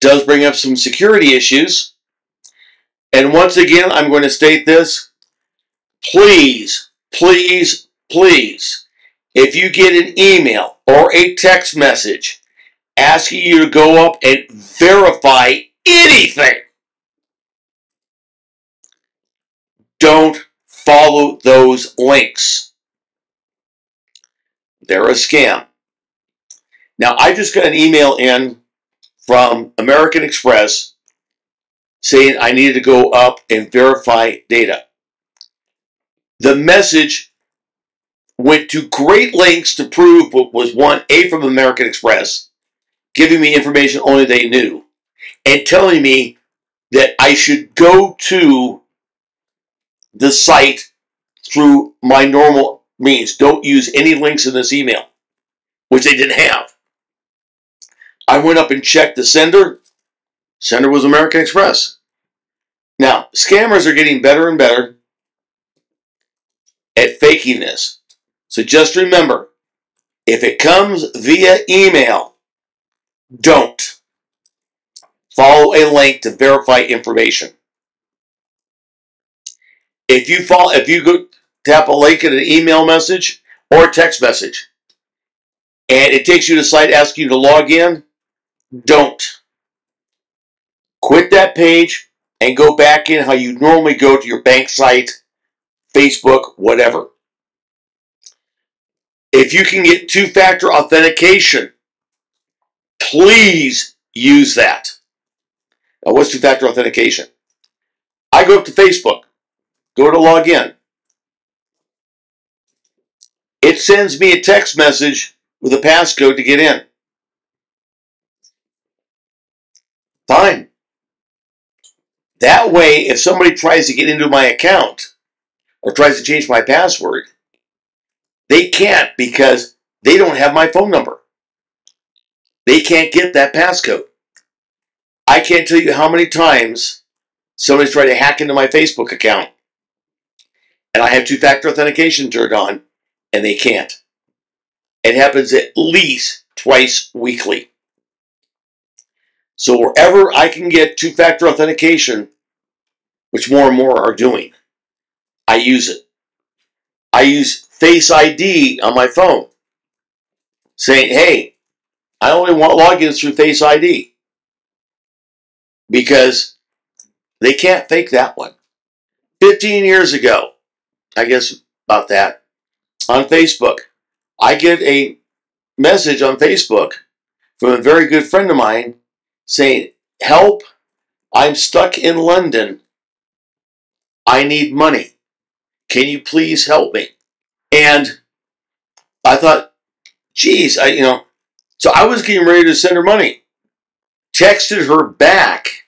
Does bring up some security issues. And once again, I'm going to state this. Please, please, please, if you get an email or a text message asking you to go up and verify anything, don't follow those links. They're a scam. Now, I just got an email in from American Express saying I needed to go up and verify data. The message went to great lengths to prove what was one, A, from American Express, giving me information only they knew, and telling me that I should go to the site through my normal means. Don't use any links in this email, which they didn't have. I went up and checked the sender. Sender was American Express. Now, scammers are getting better and better at faking this. So just remember, if it comes via email, don't follow a link to verify information. If you follow, if you go tap a link in an email message or a text message, and it takes you to a site asking you to log in, don't. Quit that page and go back in how you normally go to your bank site, Facebook, whatever. If you can get two factor authentication, please use that. Now, what's two factor authentication? I go up to Facebook, go to log in. It sends me a text message with a passcode to get in. Fine. That way, if somebody tries to get into my account or tries to change my password, they can't because they don't have my phone number. They can't get that passcode. I can't tell you how many times somebody's tried to hack into my Facebook account and I have two factor authentication turned on and they can't. It happens at least twice weekly. So wherever I can get two-factor authentication, which more and more are doing, I use it. I use Face ID on my phone, saying, hey, I only want logins through Face ID because they can't fake that one. 15 years ago, I guess about that, on Facebook, I get a message on Facebook from a very good friend of mine saying, Help, I'm stuck in London. I need money. Can you please help me? And I thought, geez, I, you know, so I was getting ready to send her money. Texted her back,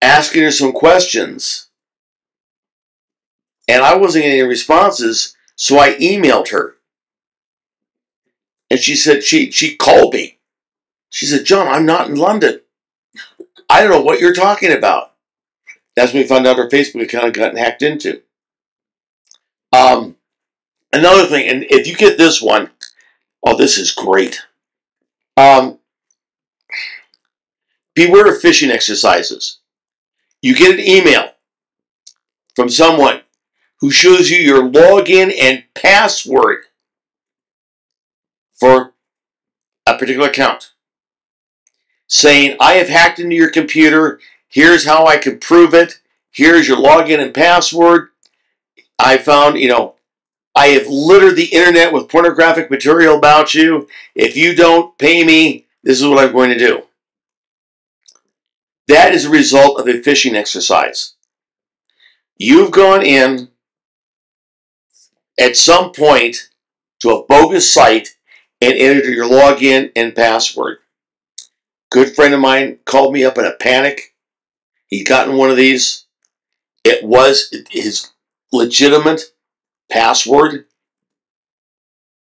asking her some questions. And I wasn't getting any responses, so I emailed her. And she said, she, she called me. She said, John, I'm not in London. I don't know what you're talking about. That's when we found out her Facebook account had gotten hacked into. Um, another thing, and if you get this one, oh, this is great. Um, beware of phishing exercises. You get an email from someone who shows you your login and password for a particular account saying, I have hacked into your computer. Here's how I can prove it. Here's your login and password. I found, you know, I have littered the internet with pornographic material about you. If you don't pay me, this is what I'm going to do. That is a result of a phishing exercise. You've gone in at some point to a bogus site and entered your login and password. Good friend of mine called me up in a panic. He'd gotten one of these. It was his legitimate password.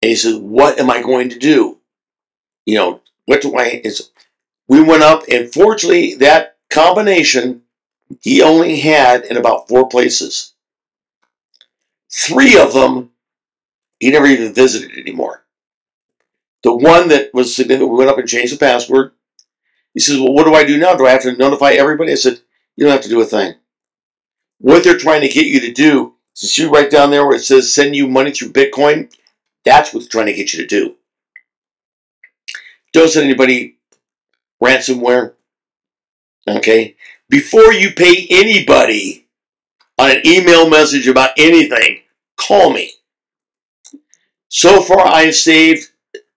And he says, What am I going to do? You know, what do I? It's, we went up, and fortunately, that combination he only had in about four places. Three of them he never even visited anymore. The one that was significant, we went up and changed the password. He says, Well, what do I do now? Do I have to notify everybody? I said, You don't have to do a thing. What they're trying to get you to do, since you write down there where it says send you money through Bitcoin, that's what's trying to get you to do. Don't send anybody ransomware. Okay? Before you pay anybody on an email message about anything, call me. So far, I have saved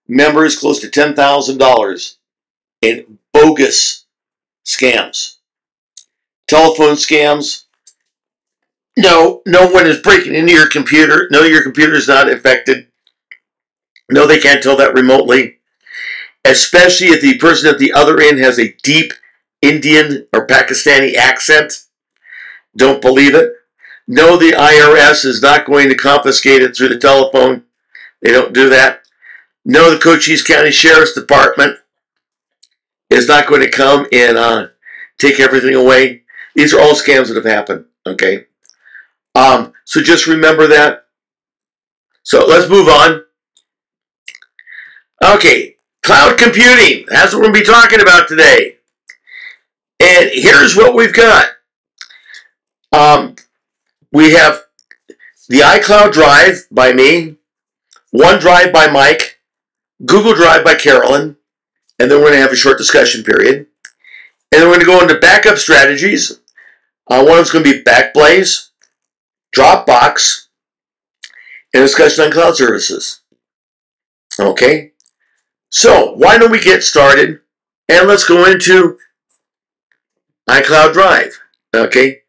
members close to $10,000 in bogus scams. Telephone scams. No, no one is breaking into your computer. No, your computer is not infected. No, they can't tell that remotely. Especially if the person at the other end has a deep Indian or Pakistani accent. Don't believe it. No, the IRS is not going to confiscate it through the telephone. They don't do that. No, the Cochise County Sheriff's Department is not going to come and uh, take everything away. These are all scams that have happened. Okay. Um, so just remember that. So let's move on. Okay, cloud computing. That's what we're going to be talking about today. And here's what we've got. Um, we have the iCloud Drive by me, OneDrive by Mike, Google Drive by Carolyn, and then we're going to have a short discussion period. And then we're going to go into backup strategies. Uh, one is going to be Backblaze, Dropbox, and discussion on cloud services. Okay, so why don't we get started and let's go into iCloud Drive. Okay,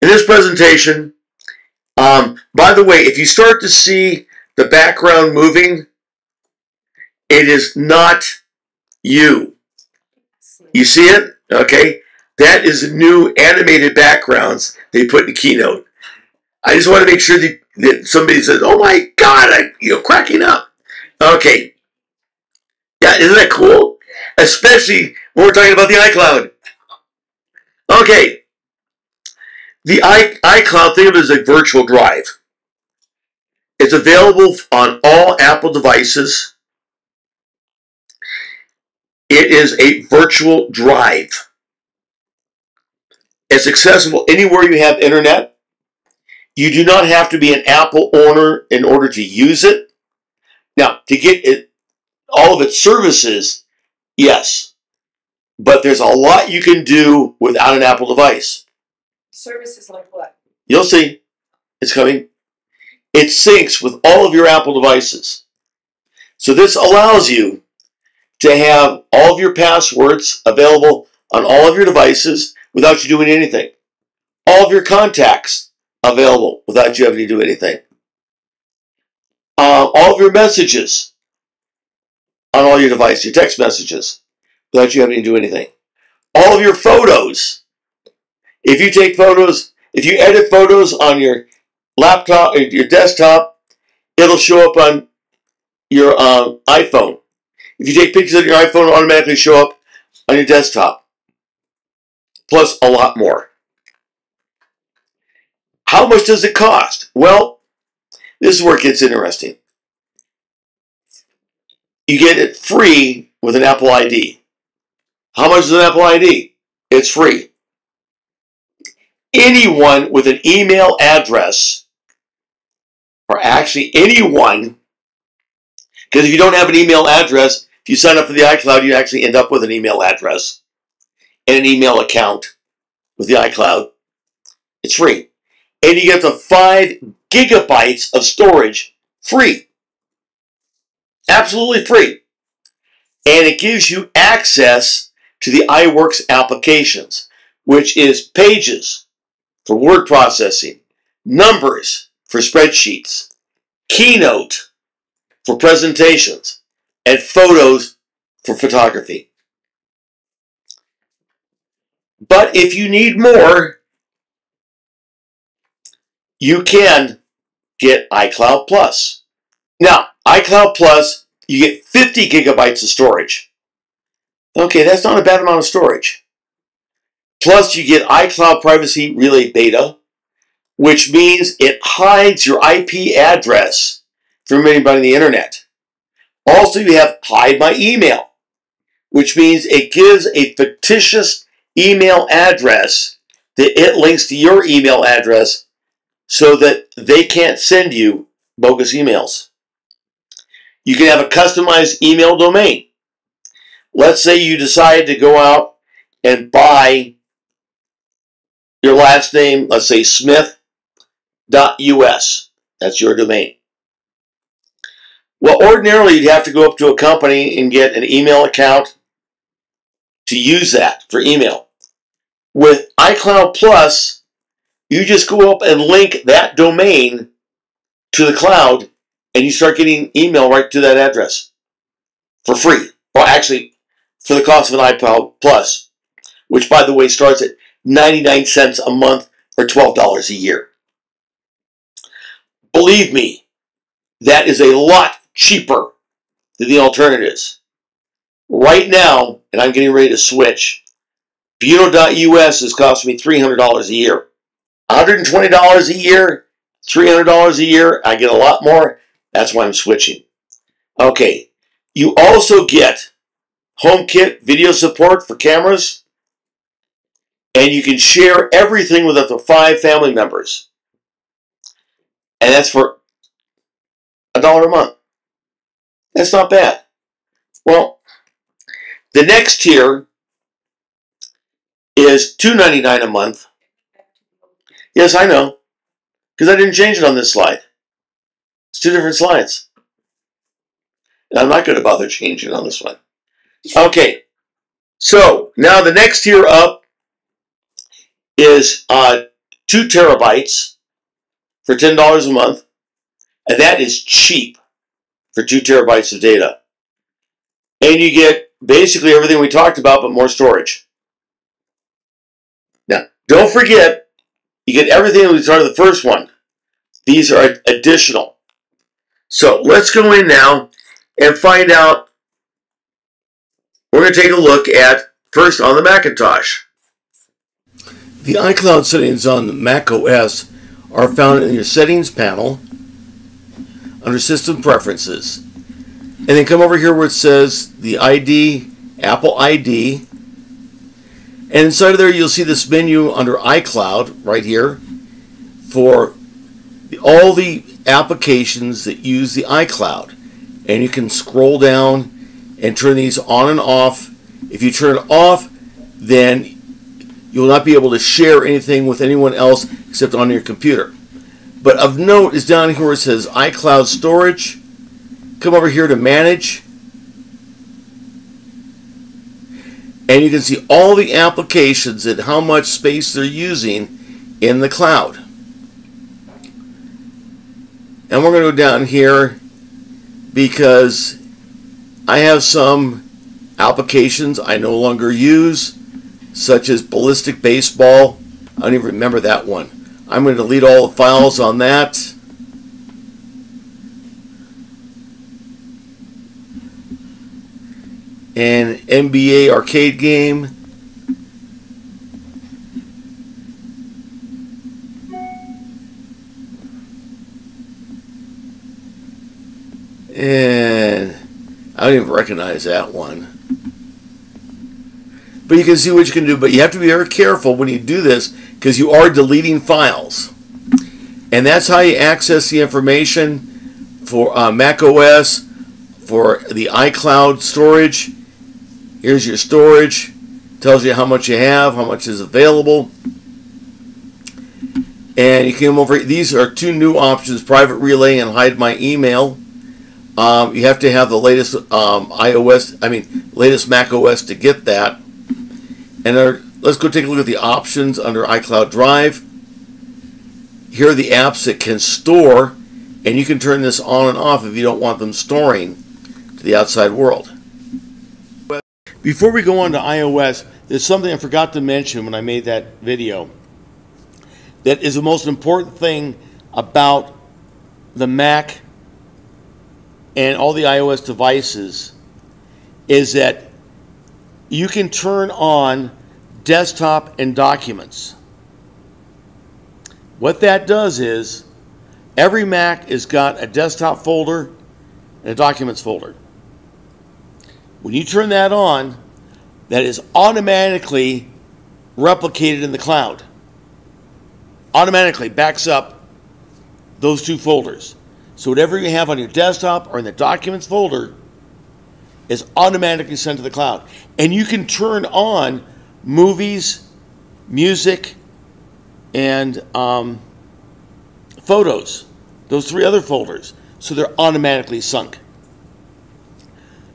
in this presentation, um, by the way, if you start to see the background moving, it is not you. You see it? Okay. That is a new animated backgrounds they put in Keynote. I just want to make sure that, that somebody says, oh my God, I, you're cracking up. Okay. Yeah, isn't that cool? Especially when we're talking about the iCloud. Okay. The iCloud, think of it as a virtual drive. It's available on all Apple devices it is a virtual drive. It's accessible anywhere you have internet. You do not have to be an Apple owner in order to use it. Now, to get it, all of its services, yes. But there's a lot you can do without an Apple device. Services like what? You'll see. It's coming. It syncs with all of your Apple devices. So this allows you to have all of your passwords available on all of your devices without you doing anything. All of your contacts available without you having to do anything. uh, all of your messages on all your devices, your text messages, without you having to do anything. All of your photos. If you take photos, if you edit photos on your laptop, your desktop, it'll show up on your uh, iPhone. If you take pictures on your iPhone, it'll automatically show up on your desktop. Plus a lot more. How much does it cost? Well, this is where it gets interesting. You get it free with an Apple ID. How much is an Apple ID? It's free. Anyone with an email address, or actually anyone, because if you don't have an email address, if you sign up for the iCloud, you actually end up with an email address and an email account with the iCloud. It's free. And you get the 5 gigabytes of storage free. Absolutely free. And it gives you access to the iWorks applications, which is pages for word processing, numbers for spreadsheets, keynote for presentations, and photos for photography. But if you need more, you can get iCloud Plus. Now, iCloud Plus, you get 50 gigabytes of storage. Okay, that's not a bad amount of storage. Plus, you get iCloud Privacy Relay Beta, which means it hides your IP address from anybody on the internet. Also, you have Hide My Email, which means it gives a fictitious email address that it links to your email address so that they can't send you bogus emails. You can have a customized email domain. Let's say you decide to go out and buy your last name, let's say smith.us. That's your domain. Well, ordinarily you'd have to go up to a company and get an email account to use that for email. With iCloud Plus, you just go up and link that domain to the cloud and you start getting email right to that address for free. Well, actually, for the cost of an iCloud Plus, which by the way starts at 99 cents a month or $12 a year. Believe me, that is a lot cheaper than the alternatives. Right now, and I'm getting ready to switch, Buno.us is costing me $300 a year. $120 a year, $300 a year, I get a lot more. That's why I'm switching. Okay, you also get HomeKit video support for cameras, and you can share everything with up to five family members. And that's for a dollar a month. That's not bad. Well, the next tier is $2.99 a month. Yes, I know. Because I didn't change it on this slide. It's two different slides. And I'm not going to bother changing on this one. Okay. So, now the next tier up is uh, two terabytes for $10 a month. And that is cheap for two terabytes of data. And you get basically everything we talked about, but more storage. Now, don't forget, you get everything we started the first one. These are additional. So let's go in now and find out. We're going to take a look at first on the Macintosh. The iCloud settings on Mac OS are found in your settings panel under system preferences. And then come over here where it says the ID, Apple ID. And inside of there you'll see this menu under iCloud right here for all the applications that use the iCloud. And you can scroll down and turn these on and off. If you turn it off, then you'll not be able to share anything with anyone else except on your computer. But of note is down here where it says iCloud Storage. Come over here to Manage. And you can see all the applications and how much space they're using in the cloud. And we're going to go down here because I have some applications I no longer use, such as Ballistic Baseball. I don't even remember that one. I'm going to delete all the files on that. An NBA arcade game. And I don't even recognize that one. But you can see what you can do. But you have to be very careful when you do this because you are deleting files. And that's how you access the information for uh, Mac OS, for the iCloud storage. Here's your storage. Tells you how much you have, how much is available. And you come over, these are two new options, private relay and hide my email. Um, you have to have the latest um, iOS, I mean, latest Mac OS to get that. And our, let's go take a look at the options under iCloud Drive. Here are the apps that can store, and you can turn this on and off if you don't want them storing to the outside world. Before we go on to iOS, there's something I forgot to mention when I made that video that is the most important thing about the Mac and all the iOS devices is that you can turn on desktop and documents. What that does is every Mac has got a desktop folder and a documents folder. When you turn that on, that is automatically replicated in the cloud. Automatically backs up those two folders. So whatever you have on your desktop or in the documents folder is automatically sent to the cloud. And you can turn on movies, music, and um, photos, those three other folders. So they're automatically sunk.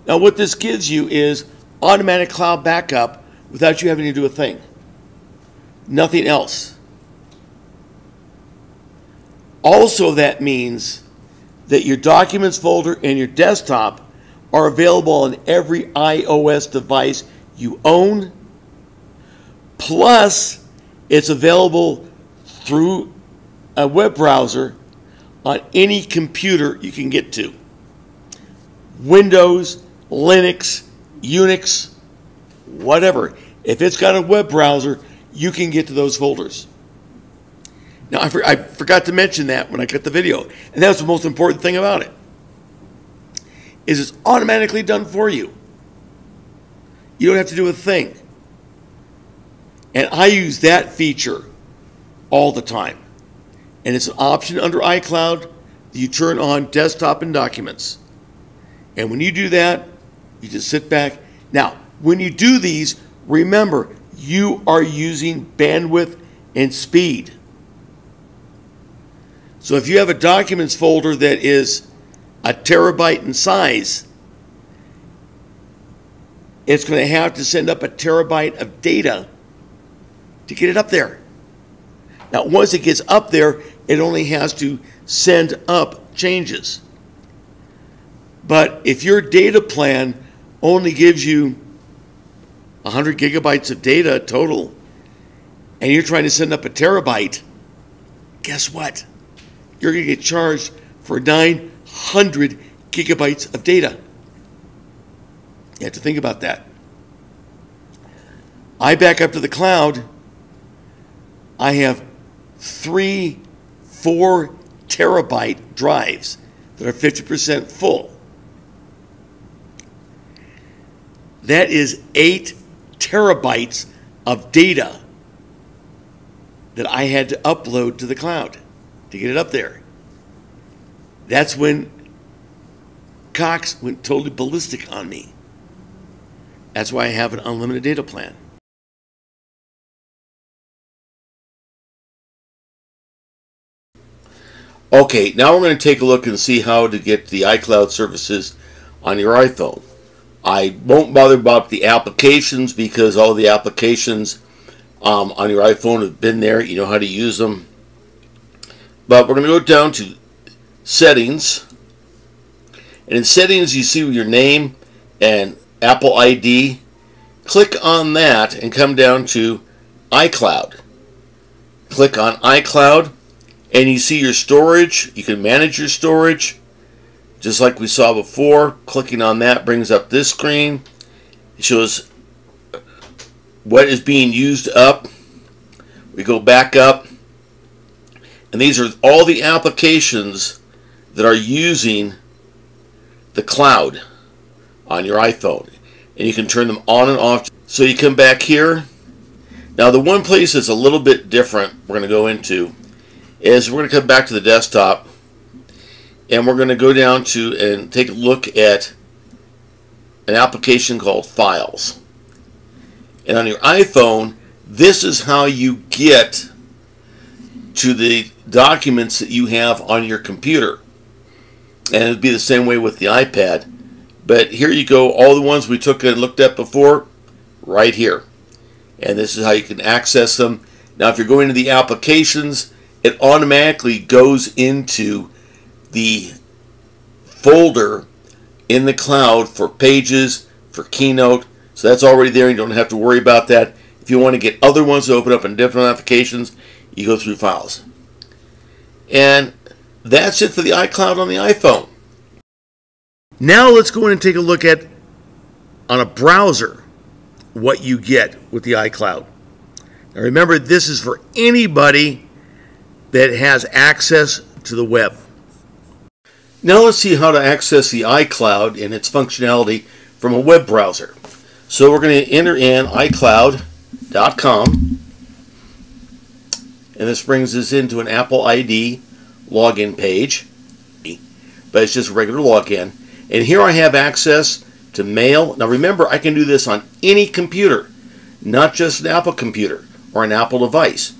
Now what this gives you is automatic cloud backup without you having to do a thing. Nothing else. Also, that means that your documents folder and your desktop are available on every iOS device you own. Plus, it's available through a web browser on any computer you can get to. Windows, Linux, Unix, whatever. If it's got a web browser, you can get to those folders. Now, I, for, I forgot to mention that when I cut the video, and that's the most important thing about it. Is it's automatically done for you. You don't have to do a thing. And I use that feature all the time. And it's an option under iCloud that you turn on desktop and documents. And when you do that, you just sit back. Now, when you do these, remember you are using bandwidth and speed. So if you have a documents folder that is a terabyte in size, it's going to have to send up a terabyte of data to get it up there. Now, once it gets up there, it only has to send up changes. But if your data plan only gives you 100 gigabytes of data total, and you're trying to send up a terabyte, guess what? You're going to get charged for 900 gigabytes of data. You have to think about that. I back up to the cloud. I have three, four terabyte drives that are 50% full. That is eight terabytes of data that I had to upload to the cloud to get it up there. That's when Cox went totally ballistic on me. That's why I have an unlimited data plan. Okay, now we're going to take a look and see how to get the iCloud services on your iPhone. I won't bother about the applications because all the applications um, on your iPhone have been there. You know how to use them. But we're going to go down to settings. And in settings, you see your name and Apple ID. Click on that and come down to iCloud. Click on iCloud and you see your storage. You can manage your storage just like we saw before. Clicking on that brings up this screen. It shows what is being used up. We go back up and these are all the applications that are using the cloud on your iPhone. And you can turn them on and off. So you come back here. Now the one place that's a little bit different we're going to go into is we're going to come back to the desktop and we're going to go down to and take a look at an application called Files. And on your iPhone, this is how you get to the documents that you have on your computer. And it'd be the same way with the iPad. But here you go, all the ones we took and looked at before, right here. And this is how you can access them. Now, if you're going to the applications, it automatically goes into the folder in the cloud for pages, for Keynote. So that's already there. You don't have to worry about that. If you want to get other ones to open up in different applications, you go through files. And that's it for the iCloud on the iPhone. Now let's go in and take a look at on a browser what you get with the iCloud. Now remember, this is for anybody that has access to the web. Now let's see how to access the iCloud and its functionality from a web browser. So we're going to enter in iCloud.com and this brings us into an Apple ID login page but it's just a regular login and here I have access to mail. Now remember, I can do this on any computer, not just an Apple computer or an Apple device.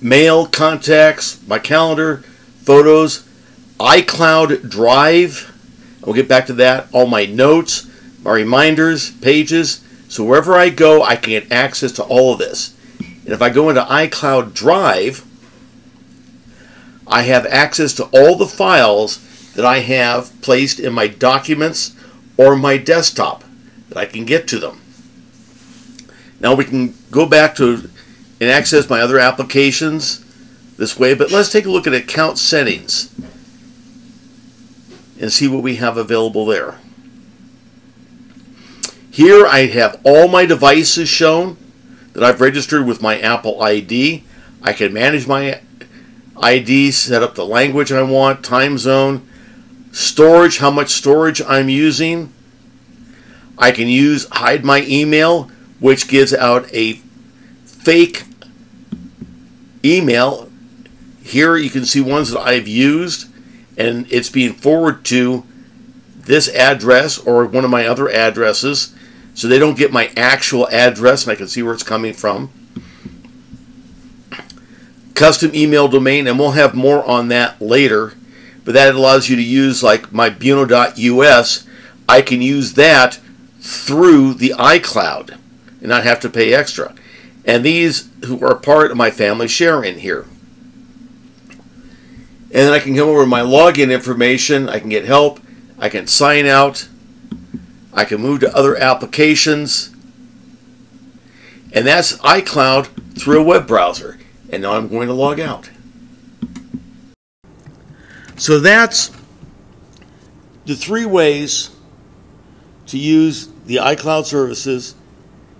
Mail, contacts, my calendar, photos, iCloud Drive. We'll get back to that. All my notes, my reminders, pages. So wherever I go, I can get access to all of this. And if I go into iCloud Drive, I have access to all the files that I have placed in my documents or my desktop that I can get to them. Now we can go back to and access my other applications this way, but let's take a look at account settings and see what we have available there. Here I have all my devices shown that I've registered with my Apple ID. I can manage my ID, set up the language I want, time zone, storage, how much storage I'm using. I can use hide my email, which gives out a fake email. Here you can see ones that I've used, and it's being forwarded to this address or one of my other addresses, so they don't get my actual address, and I can see where it's coming from. Custom email domain, and we'll have more on that later but that allows you to use like my Buno.us. I can use that through the iCloud and not have to pay extra. And these who are part of my family share in here. And then I can come over my login information. I can get help. I can sign out. I can move to other applications. And that's iCloud through a web browser. And now I'm going to log out. So that's the three ways to use the iCloud services.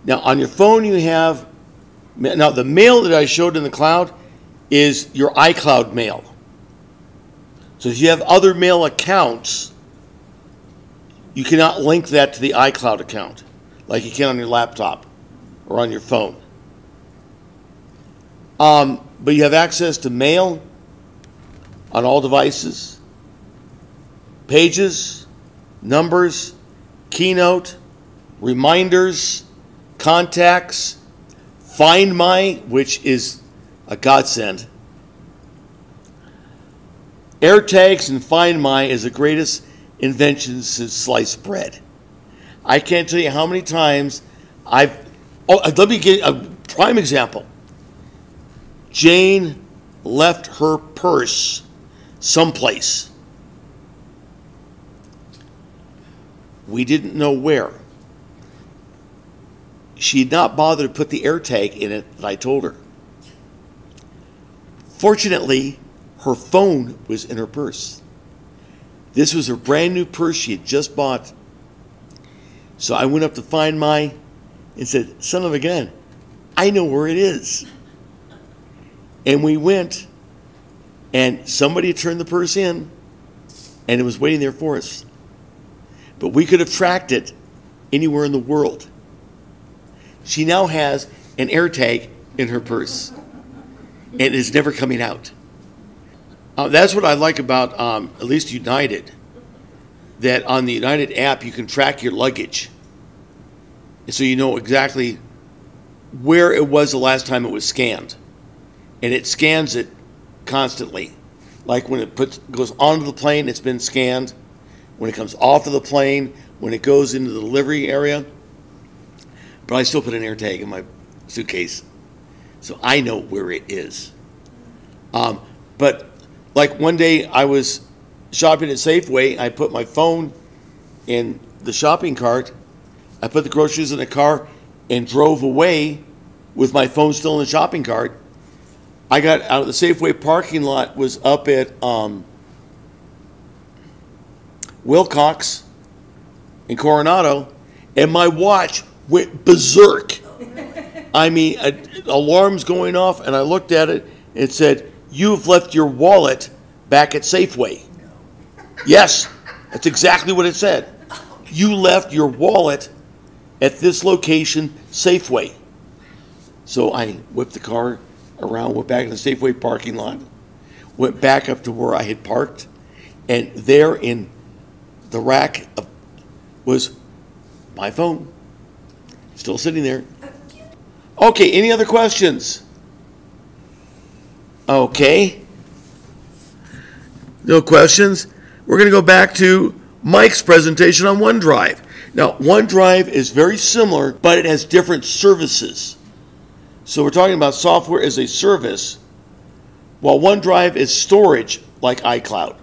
Now, on your phone, you have now the mail that I showed in the cloud is your iCloud mail. So if you have other mail accounts, you cannot link that to the iCloud account like you can on your laptop or on your phone. Um, but you have access to mail on all devices. Pages, numbers, keynote, reminders, contacts, Find My, which is a godsend. AirTags and Find My is the greatest invention since sliced bread. I can't tell you how many times I've. Oh, uh, let me give a prime example. Jane left her purse someplace. we didn't know where. She had not bothered to put the AirTag in it that I told her. Fortunately, her phone was in her purse. This was her brand new purse she had just bought. So I went up to find my and said, Son of a gun, I know where it is. And we went, and somebody turned the purse in, and it was waiting there for us. But we could have tracked it anywhere in the world. She now has an AirTag in her purse, and it is never coming out. Uh, that's what I like about um, at least United. That on the United app you can track your luggage, so you know exactly where it was the last time it was scanned, and it scans it constantly. Like when it puts goes onto the plane, it's been scanned. When it comes off of the plane, when it goes into the delivery area. But I still put an AirTag in my suitcase, so I know where it is. Um, but like one day I was shopping at Safeway, I put my phone in the shopping cart, I put the groceries in the car, and drove away with my phone still in the shopping cart. I got out of the Safeway parking lot, was up at um, Wilcox in Coronado, and my watch went berserk. I mean, a, alarms going off, and I looked at it. It said, "You've left your wallet back at Safeway." No. Yes, that's exactly what it said. You left your wallet at this location, Safeway. So I whipped the car around, went back to the Safeway parking lot, went back up to where I had parked, and there in the rack of, was my phone, still sitting there. Okay, any other questions? Okay. No questions? We're going to go back to Mike's presentation on OneDrive. Now, OneDrive is very similar, but it has different services. So we're talking about software as a service, while OneDrive is storage like iCloud.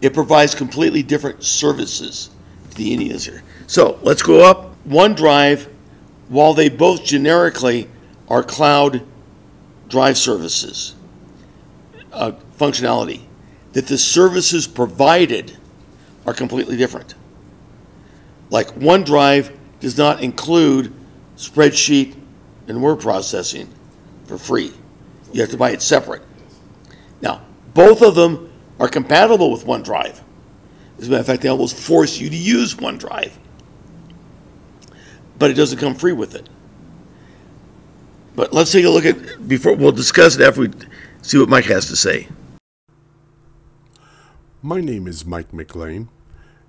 It provides completely different services to the end user. So let's go up. OneDrive, while they both generically are cloud drive services, uh, functionality, that the services provided are completely different. Like OneDrive does not include spreadsheet and word processing for free. You have to buy it separate. Now, both of them are compatible with OneDrive. As a matter of fact, they almost force you to use OneDrive. But it doesn't come free with it. But let's take a look at before we'll discuss it after we see what Mike has to say. My name is Mike McLean,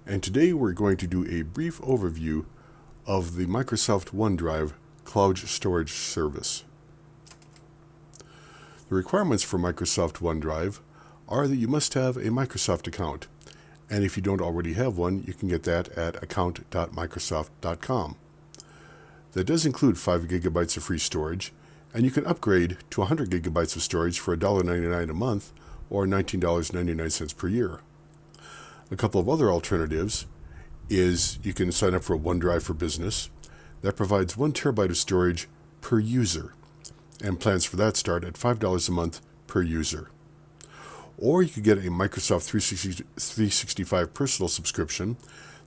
and today we're going to do a brief overview of the Microsoft OneDrive Cloud Storage Service. The requirements for Microsoft OneDrive are that you must have a Microsoft account, and if you don't already have one, you can get that at account.microsoft.com. That does include 5 gigabytes of free storage, and you can upgrade to 100 gigabytes of storage for $1.99 a month or $19.99 per year. A couple of other alternatives is you can sign up for OneDrive for Business. That provides one terabyte of storage per user, and plans for that start at $5 a month per user. Or you could get a Microsoft 365 personal subscription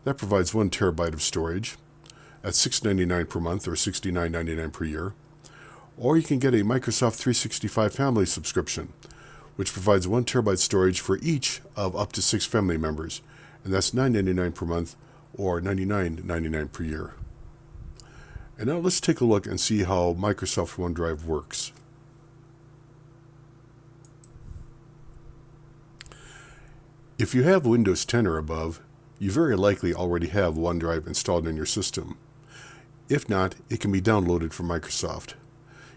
that provides one terabyte of storage at $6.99 per month or $69.99 per year. Or you can get a Microsoft 365 family subscription, which provides one terabyte storage for each of up to six family members, and that's $9.99 per month or $99.99 per year. And now let's take a look and see how Microsoft OneDrive works. If you have Windows 10 or above, you very likely already have OneDrive installed in your system. If not, it can be downloaded from Microsoft.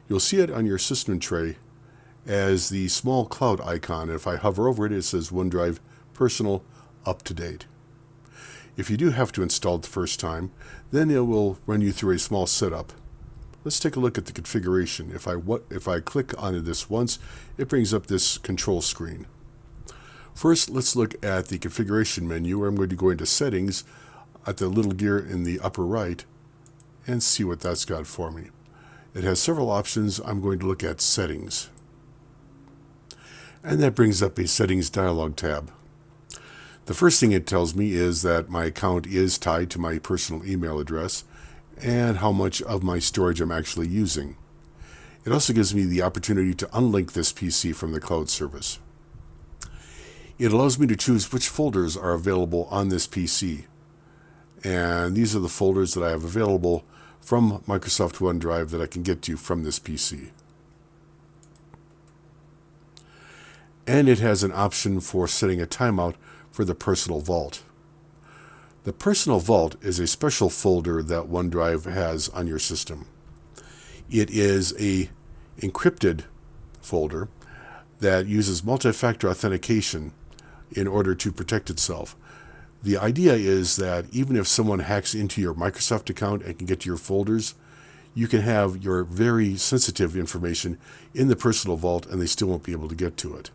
You'll see it on your system tray as the small cloud icon. And If I hover over it, it says OneDrive Personal Up to Date. If you do have to install it the first time, then it will run you through a small setup. Let's take a look at the configuration. If I, what, if I click on this once, it brings up this control screen. First, let's look at the configuration menu where I'm going to go into settings at the little gear in the upper right and see what that's got for me. It has several options. I'm going to look at settings. And that brings up a settings dialog tab. The first thing it tells me is that my account is tied to my personal email address and how much of my storage I'm actually using. It also gives me the opportunity to unlink this PC from the cloud service. It allows me to choose which folders are available on this PC. And these are the folders that I have available from Microsoft OneDrive that I can get to from this PC. And it has an option for setting a timeout for the Personal Vault. The Personal Vault is a special folder that OneDrive has on your system. It is a encrypted folder that uses multi-factor authentication in order to protect itself. The idea is that even if someone hacks into your Microsoft account and can get to your folders, you can have your very sensitive information in the personal vault and they still won't be able to get to it.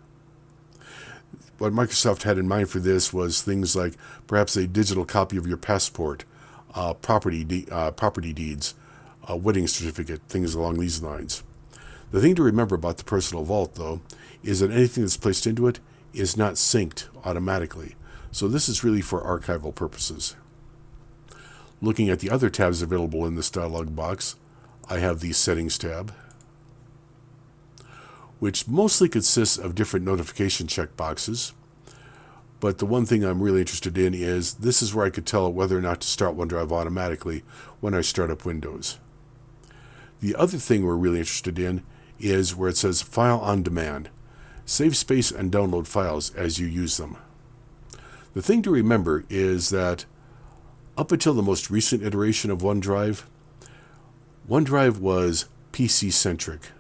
What Microsoft had in mind for this was things like perhaps a digital copy of your passport, uh, property, de- uh, property deeds, a wedding certificate, things along these lines. The thing to remember about the personal vault, though, is that anything that's placed into it is not synced automatically. So this is really for archival purposes. Looking at the other tabs available in this dialog box, I have the Settings tab, which mostly consists of different notification checkboxes. But the one thing I'm really interested in is this is where I could tell whether or not to start OneDrive automatically when I start up Windows. The other thing we're really interested in is where it says File on Demand. Save space and download files as you use them. The thing to remember is that up until the most recent iteration of OneDrive, OneDrive was PC centric.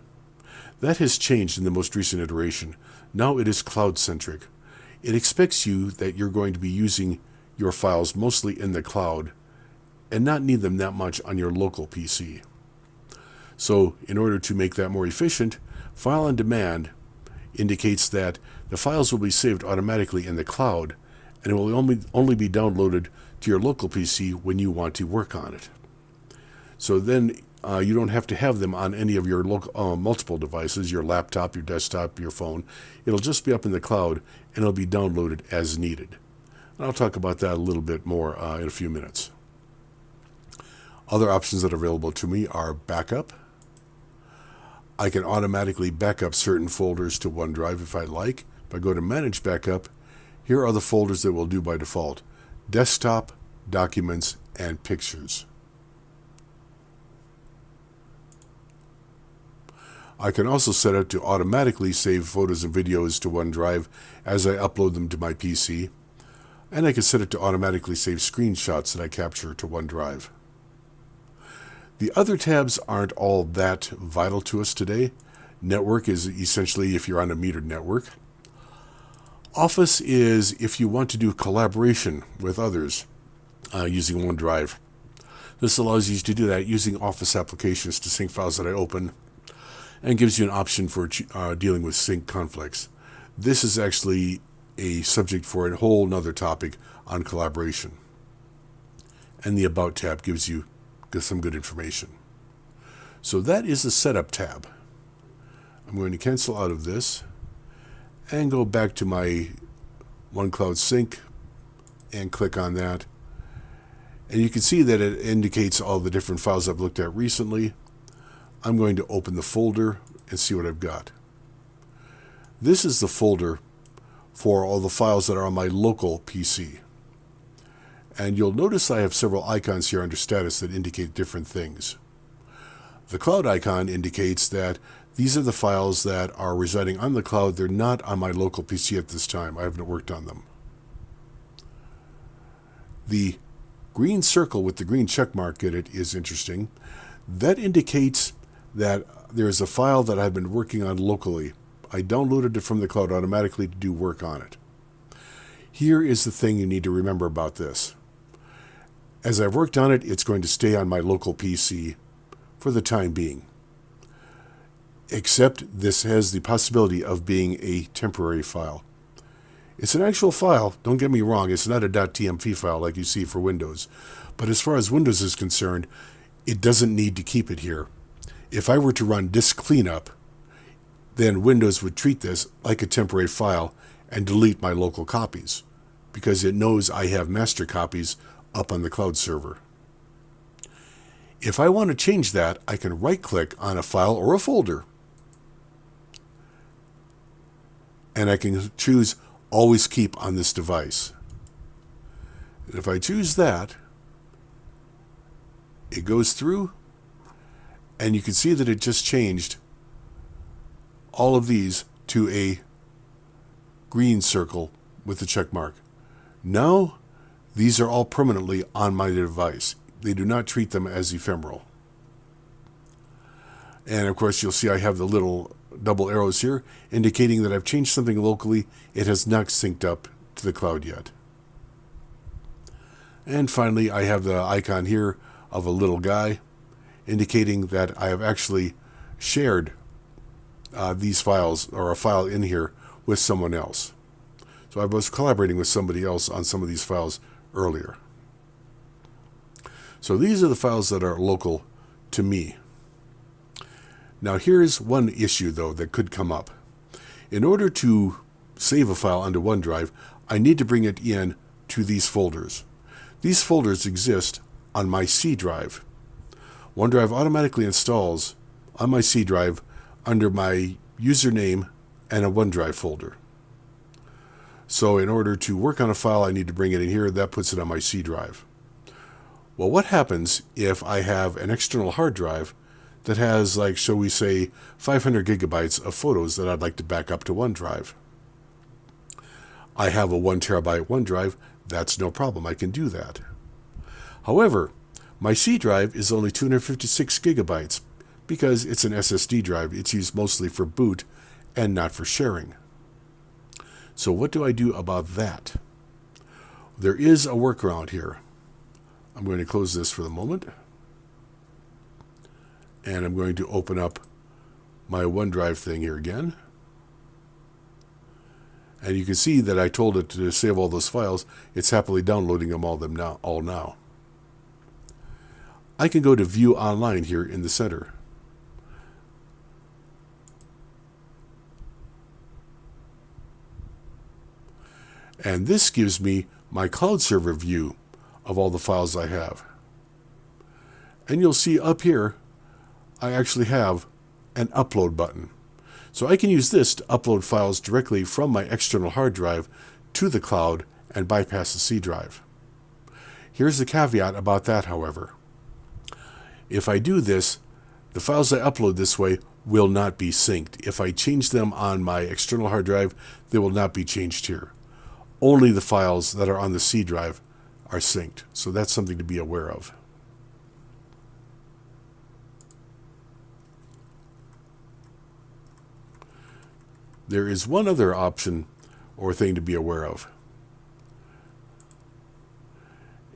That has changed in the most recent iteration. Now it is cloud centric. It expects you that you're going to be using your files mostly in the cloud and not need them that much on your local PC. So, in order to make that more efficient, File on Demand indicates that the files will be saved automatically in the cloud and it will only, only be downloaded to your local PC when you want to work on it. So then uh, you don't have to have them on any of your local, uh, multiple devices, your laptop, your desktop, your phone. It'll just be up in the cloud and it'll be downloaded as needed. And I'll talk about that a little bit more uh, in a few minutes. Other options that are available to me are backup. I can automatically back up certain folders to OneDrive if I like. If I go to Manage Backup, here are the folders that will do by default. Desktop, Documents, and Pictures. I can also set it to automatically save photos and videos to OneDrive as I upload them to my PC, and I can set it to automatically save screenshots that I capture to OneDrive. The other tabs aren't all that vital to us today. Network is essentially if you're on a metered network. Office is if you want to do collaboration with others uh, using OneDrive. This allows you to do that using Office applications to sync files that I open and gives you an option for uh, dealing with sync conflicts. This is actually a subject for a whole nother topic on collaboration. And the About tab gives you some good information. So that is the Setup tab. I'm going to cancel out of this and go back to my OneCloud Sync and click on that. And you can see that it indicates all the different files I've looked at recently. I'm going to open the folder and see what I've got. This is the folder for all the files that are on my local PC. And you'll notice I have several icons here under status that indicate different things. The cloud icon indicates that these are the files that are residing on the cloud. They're not on my local PC at this time. I haven't worked on them. The green circle with the green check mark in it is interesting. That indicates that there is a file that I've been working on locally. I downloaded it from the cloud automatically to do work on it. Here is the thing you need to remember about this. As I've worked on it, it's going to stay on my local PC for the time being except this has the possibility of being a temporary file. It's an actual file, don't get me wrong, it's not a .tmp file like you see for Windows. But as far as Windows is concerned, it doesn't need to keep it here. If I were to run disk cleanup, then Windows would treat this like a temporary file and delete my local copies because it knows I have master copies up on the cloud server. If I want to change that, I can right click on a file or a folder and I can choose always keep on this device. And if I choose that, it goes through and you can see that it just changed all of these to a green circle with the check mark. Now, these are all permanently on my device. They do not treat them as ephemeral. And of course, you'll see I have the little double arrows here indicating that I've changed something locally. It has not synced up to the cloud yet. And finally, I have the icon here of a little guy indicating that I have actually shared uh, these files or a file in here with someone else. So I was collaborating with somebody else on some of these files earlier. So these are the files that are local to me. Now here's one issue though that could come up. In order to save a file onto OneDrive, I need to bring it in to these folders. These folders exist on my C drive. OneDrive automatically installs on my C drive under my username and a OneDrive folder. So in order to work on a file, I need to bring it in here. That puts it on my C drive. Well, what happens if I have an external hard drive that has, like, shall we say, 500 gigabytes of photos that I'd like to back up to OneDrive? I have a 1 terabyte OneDrive. That's no problem. I can do that. However, my C drive is only 256 gigabytes because it's an SSD drive. It's used mostly for boot and not for sharing. So what do I do about that? There is a workaround here. I'm going to close this for the moment. And I'm going to open up my OneDrive thing here again. And you can see that I told it to save all those files. It's happily downloading them all them now all now. I can go to view online here in the center. And this gives me my cloud server view of all the files I have. And you'll see up here, I actually have an upload button. So I can use this to upload files directly from my external hard drive to the cloud and bypass the C drive. Here's the caveat about that, however. If I do this, the files I upload this way will not be synced. If I change them on my external hard drive, they will not be changed here. Only the files that are on the C drive are synced. So that's something to be aware of. There is one other option or thing to be aware of.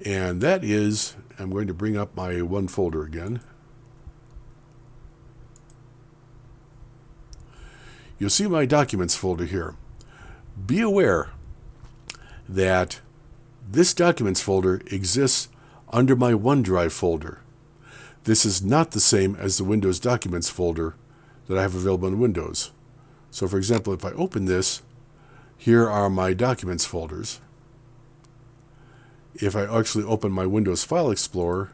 And that is, I'm going to bring up my one folder again. You'll see my documents folder here. Be aware that this documents folder exists under my OneDrive folder. This is not the same as the Windows Documents folder that I have available in Windows. So for example, if I open this, here are my documents folders. If I actually open my Windows File Explorer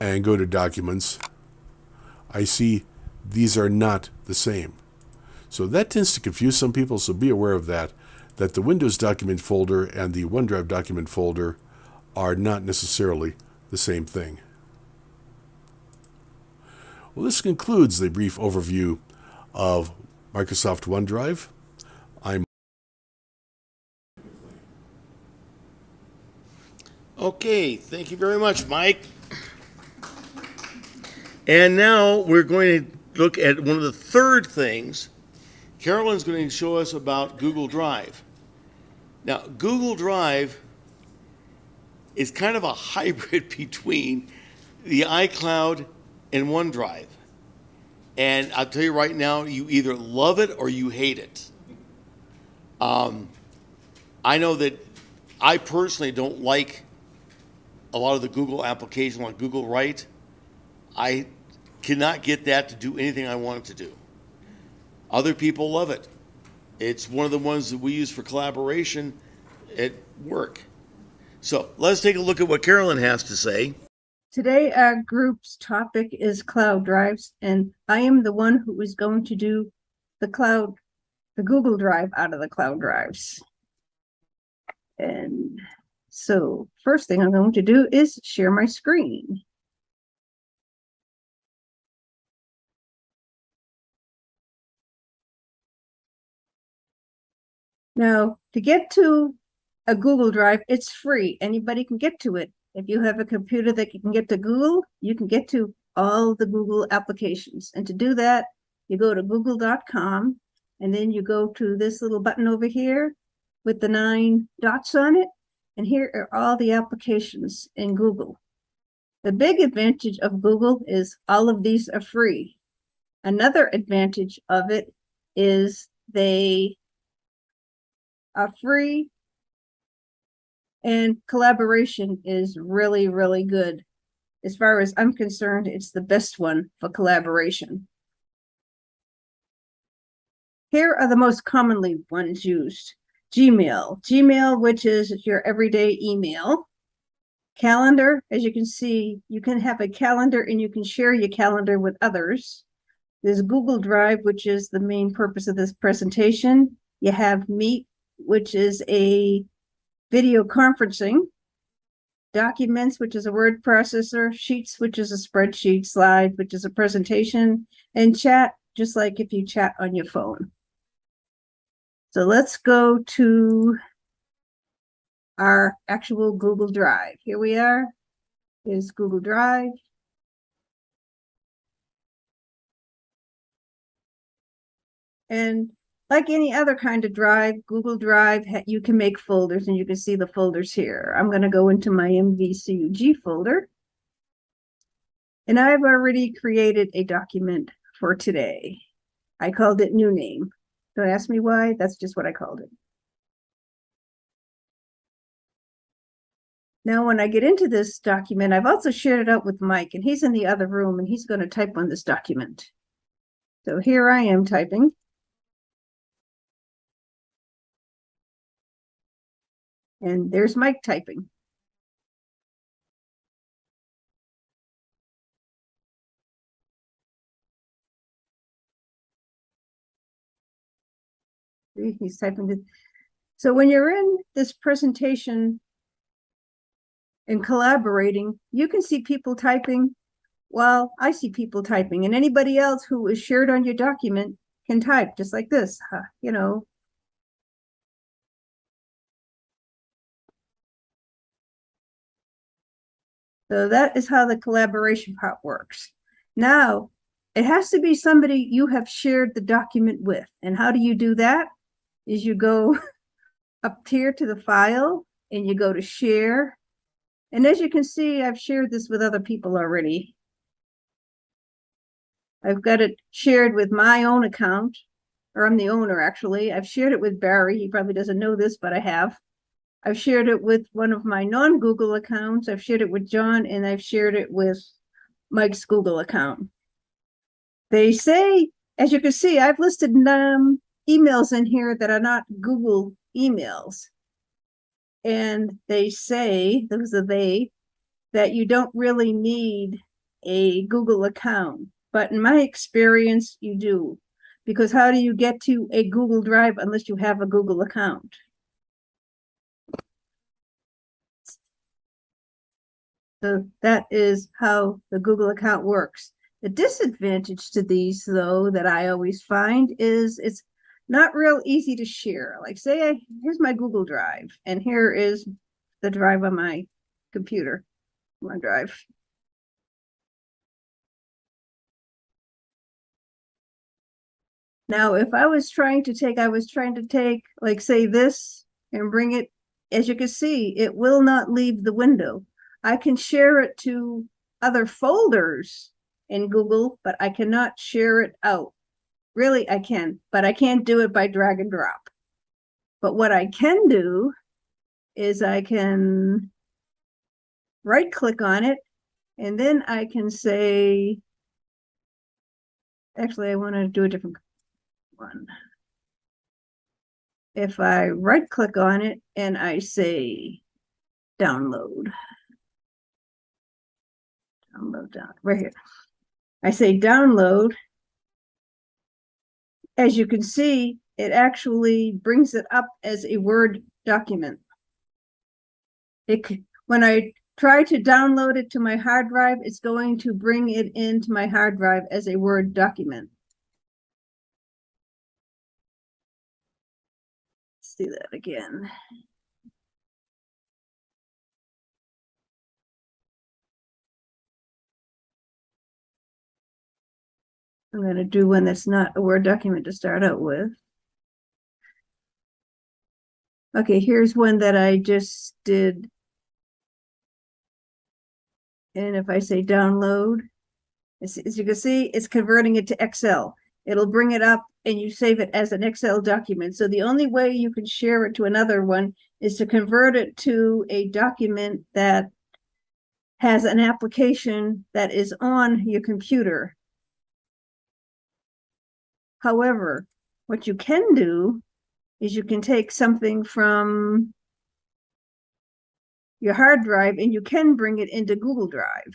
and go to Documents, I see these are not the same. So that tends to confuse some people, so be aware of that, that the Windows document folder and the OneDrive document folder are not necessarily the same thing. Well, this concludes the brief overview of Microsoft OneDrive. I'm Okay, thank you very much, Mike. And now we're going to look at one of the third things. Carolyn's going to show us about Google Drive. Now, Google Drive is kind of a hybrid between the iCloud and OneDrive. And I'll tell you right now, you either love it or you hate it. Um, I know that I personally don't like a lot of the Google application, like Google Write. I cannot get that to do anything I want it to do. Other people love it. It's one of the ones that we use for collaboration at work. So let's take a look at what Carolyn has to say. Today, our group's topic is cloud drives, and I am the one who is going to do the cloud, the Google Drive out of the cloud drives. And so, first thing I'm going to do is share my screen. Now, to get to a Google Drive, it's free. Anybody can get to it. If you have a computer that you can get to Google, you can get to all the Google applications. And to do that, you go to google.com and then you go to this little button over here with the nine dots on it. And here are all the applications in Google. The big advantage of Google is all of these are free. Another advantage of it is they are free and collaboration is really, really good. As far as I'm concerned, it's the best one for collaboration. Here are the most commonly ones used. Gmail, Gmail, which is your everyday email. Calendar, as you can see, you can have a calendar and you can share your calendar with others. There's Google Drive, which is the main purpose of this presentation. You have Meet, which is a video conferencing, documents, which is a word processor, sheets, which is a spreadsheet, slide, which is a presentation, and chat, just like if you chat on your phone. So let's go to our actual Google Drive. Here we are. Here's Google Drive. And like any other kind of drive, Google Drive, you can make folders and you can see the folders here. I'm going to go into my MVCUG folder. And I've already created a document for today. I called it new name. Don't ask me why, that's just what I called it. Now, when I get into this document, I've also shared it out with Mike, and he's in the other room, and he's going to type on this document. So here I am typing. And there's Mike typing. He's typing it. So when you're in this presentation and collaborating, you can see people typing while I see people typing and anybody else who is shared on your document can type just like this, you know, So that is how the collaboration part works. Now, it has to be somebody you have shared the document with. And how do you do that? Is you go up here to the file and you go to share. And as you can see, I've shared this with other people already. I've got it shared with my own account, or I'm the owner actually. I've shared it with Barry. He probably doesn't know this, but I have. I've shared it with one of my non-Google accounts. I've shared it with John and I've shared it with Mike's Google account. They say, as you can see, I've listed um, emails in here that are not Google emails. And they say, those are they, that you don't really need a Google account. But in my experience, you do. Because how do you get to a Google Drive unless you have a Google account? So that is how the Google account works. The disadvantage to these, though, that I always find is it's not real easy to share. Like, say, I, here's my Google Drive, and here is the drive on my computer, my drive. Now, if I was trying to take, I was trying to take, like, say, this and bring it, as you can see, it will not leave the window. I can share it to other folders in Google, but I cannot share it out. Really, I can, but I can't do it by drag and drop. But what I can do is I can right click on it and then I can say, actually, I want to do a different one. If I right click on it and I say download. Download down right here. I say download. As you can see, it actually brings it up as a Word document. It, when I try to download it to my hard drive, it's going to bring it into my hard drive as a Word document. Let's do that again. I'm gonna do one that's not a Word document to start out with. Okay, here's one that I just did. And if I say download, as, as you can see, it's converting it to Excel. It'll bring it up and you save it as an Excel document. So the only way you can share it to another one is to convert it to a document that has an application that is on your computer. However, what you can do is you can take something from your hard drive and you can bring it into Google Drive.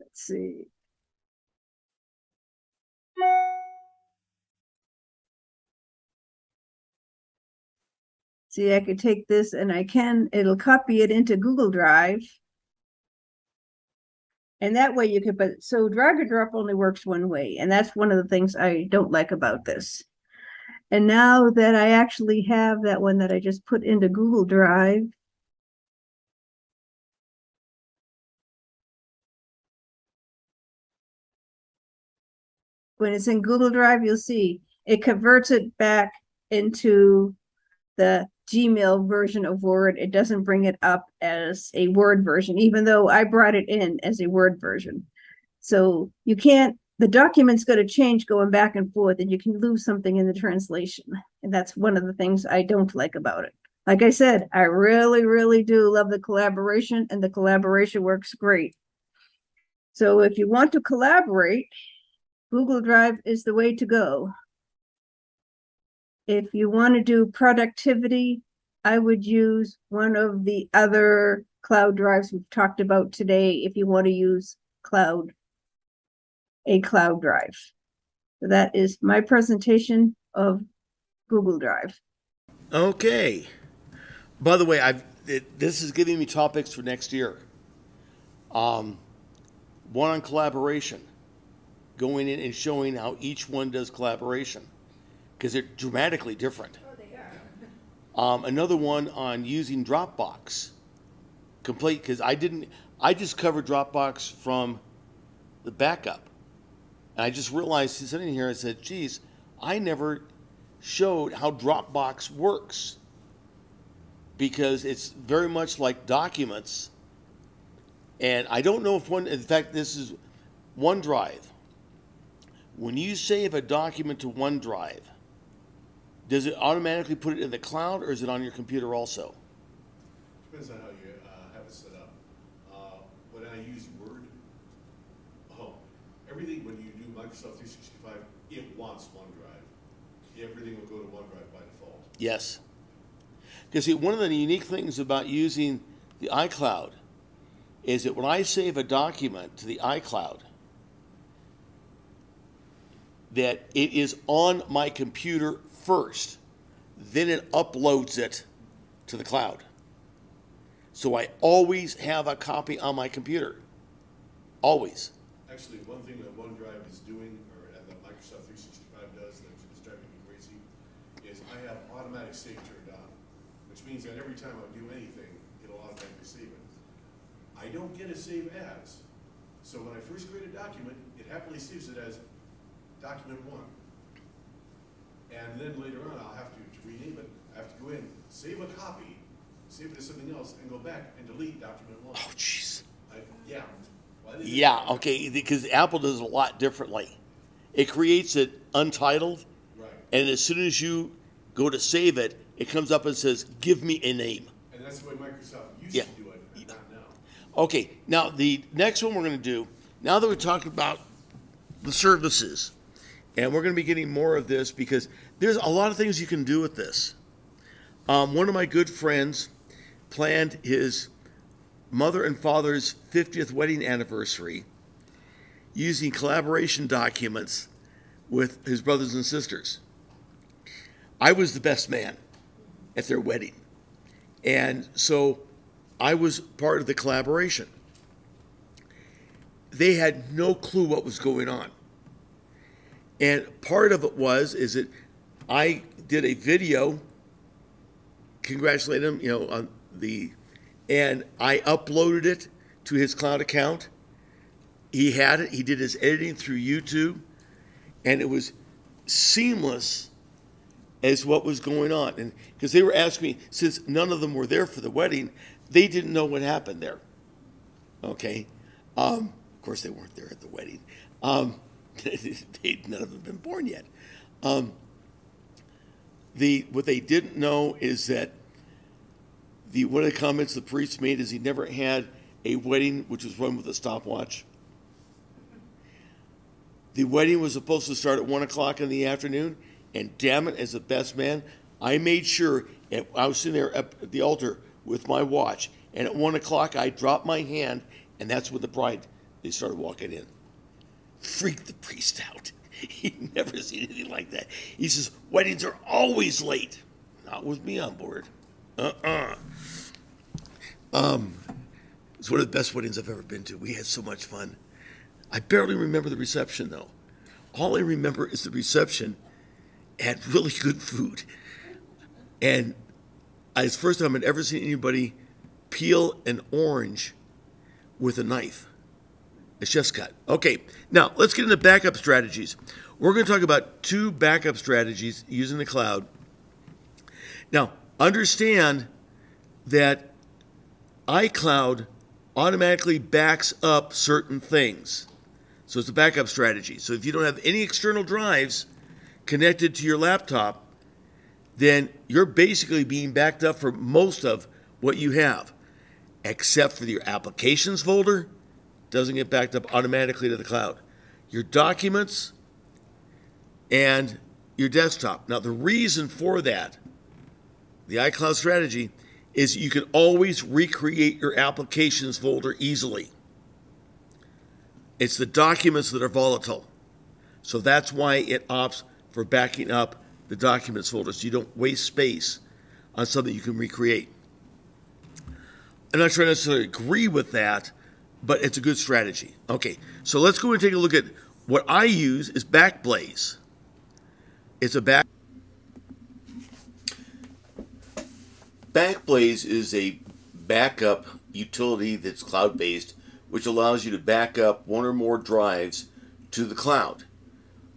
Let's see. See, I could take this and I can, it'll copy it into Google Drive. And that way you could, but so drag and drop only works one way, and that's one of the things I don't like about this. And now that I actually have that one that I just put into Google Drive. When it's in Google Drive, you'll see it converts it back into the Gmail version of Word. It doesn't bring it up as a Word version, even though I brought it in as a Word version. So you can't, the document's going to change going back and forth, and you can lose something in the translation. And that's one of the things I don't like about it. Like I said, I really, really do love the collaboration, and the collaboration works great. So if you want to collaborate, Google Drive is the way to go. If you want to do productivity, I would use one of the other cloud drives we've talked about today if you want to use cloud, a cloud drive. So that is my presentation of Google Drive. Okay. By the way, I've it, this is giving me topics for next year. Um, one on collaboration, going in and showing how each one does collaboration, because they're dramatically different. Oh, they are. Um, another one on using Dropbox, complete because I didn't. I just covered Dropbox from the backup, and I just realized sitting here. I said, "Geez, I never showed how Dropbox works because it's very much like documents." And I don't know if one. In fact, this is OneDrive. When you save a document to OneDrive, does it automatically put it in the cloud or is it on your computer also? Depends on how you uh, have it set up. Uh, When I use Word, oh, everything, when you do Microsoft 365, it wants OneDrive. Everything will go to OneDrive by default. Yes. Because see, one of the unique things about using the iCloud is that when I save a document to the iCloud, that it is on my computer first, then it uploads it to the cloud. So I always have a copy on my computer. Always. Actually, one thing that OneDrive is doing, or that Microsoft 365 does that is driving me crazy, is I have automatic save turned on, which means that every time I do anything, it'll automatically save it. I don't get a save as, so when I first create a document, it happily saves it as document one. And then later on, I'll have to, to rename it, I have to go in, save a copy, save it as something else, and go back and delete document one. Oh, jeez. Yeah. Do Yeah, okay, because Apple does it a lot differently. It creates it untitled, Right. and as soon as you go to save it, it comes up and says, "Give me a name." And that's the way Microsoft used Yeah. to do it, not now. Okay, now the next one we're going to do, now that we're talking about the services, and we're going to be getting more of this because there's a lot of things you can do with this. Um, one of my good friends planned his mother and father's 50th wedding anniversary using collaboration documents with his brothers and sisters. I was the best man at their wedding. And so I was part of the collaboration. They had no clue what was going on. And part of it was is that I did a video congratulating him, you know, on the and I uploaded it to his cloud account. He had it, he did his editing through YouTube, and it was seamless as what was going on. And because they were asking me, since none of them were there for the wedding, they didn't know what happened there. Okay. Um, of course, they weren't there at the wedding. Um, none of them have been born yet. Um, the what they didn't know is that the one of the comments the priest made is he never had a wedding which was run with a stopwatch. The wedding was supposed to start at one o'clock in the afternoon, and damn it, as the best man, I made sure I was sitting there at the altar with my watch, and at one o'clock I dropped my hand, and that's when the bride they started walking in. Freaked the priest out. He'd never seen anything like that. He says weddings are always late. Not with me on board. Uh-uh. Um, it's one of the best weddings I've ever been to. We had so much fun. I barely remember the reception though. All I remember is the reception had really good food. And it's the first time I'd ever seen anybody peel an orange with a knife. A chef's cut. Okay, now let's get into backup strategies. We're going to talk about two backup strategies using the cloud. Now, understand that iCloud automatically backs up certain things. So it's a backup strategy. So if you don't have any external drives connected to your laptop, then you're basically being backed up for most of what you have, except for your applications folder, doesn't get backed up automatically to the cloud. Your documents and your desktop. Now, the reason for that, the iCloud strategy, is you can always recreate your applications folder easily. It's the documents that are volatile. So that's why it opts for backing up the documents folder so you don't waste space on something you can recreate. I'm not sure I necessarily agree with that, but it's a good strategy. Okay, so let's go and take a look at what I use is Backblaze. It's a back. Backblaze is a backup utility that's cloud based, which allows you to back up one or more drives to the cloud.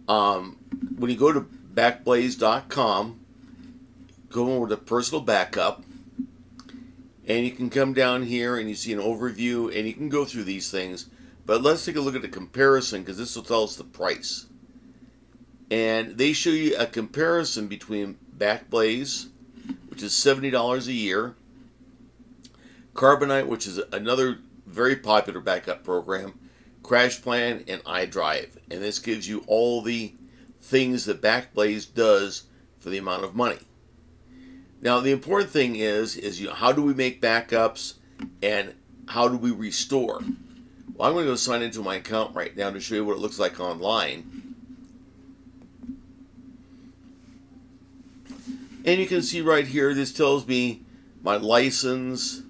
Um, when you go to backblaze.com, go over to personal backup, and you can come down here and you see an overview, and you can go through these things. But let's take a look at the comparison because this will tell us the price. And they show you a comparison between Backblaze, which is $70 a year, Carbonite, which is another very popular backup program, CrashPlan, and iDrive. And this gives you all the things that Backblaze does for the amount of money. Now, the important thing is, is you how do we make backups and how do we restore? Well, I'm going to go sign into my account right now to show you what it looks like online. And you can see right here, this tells me my license.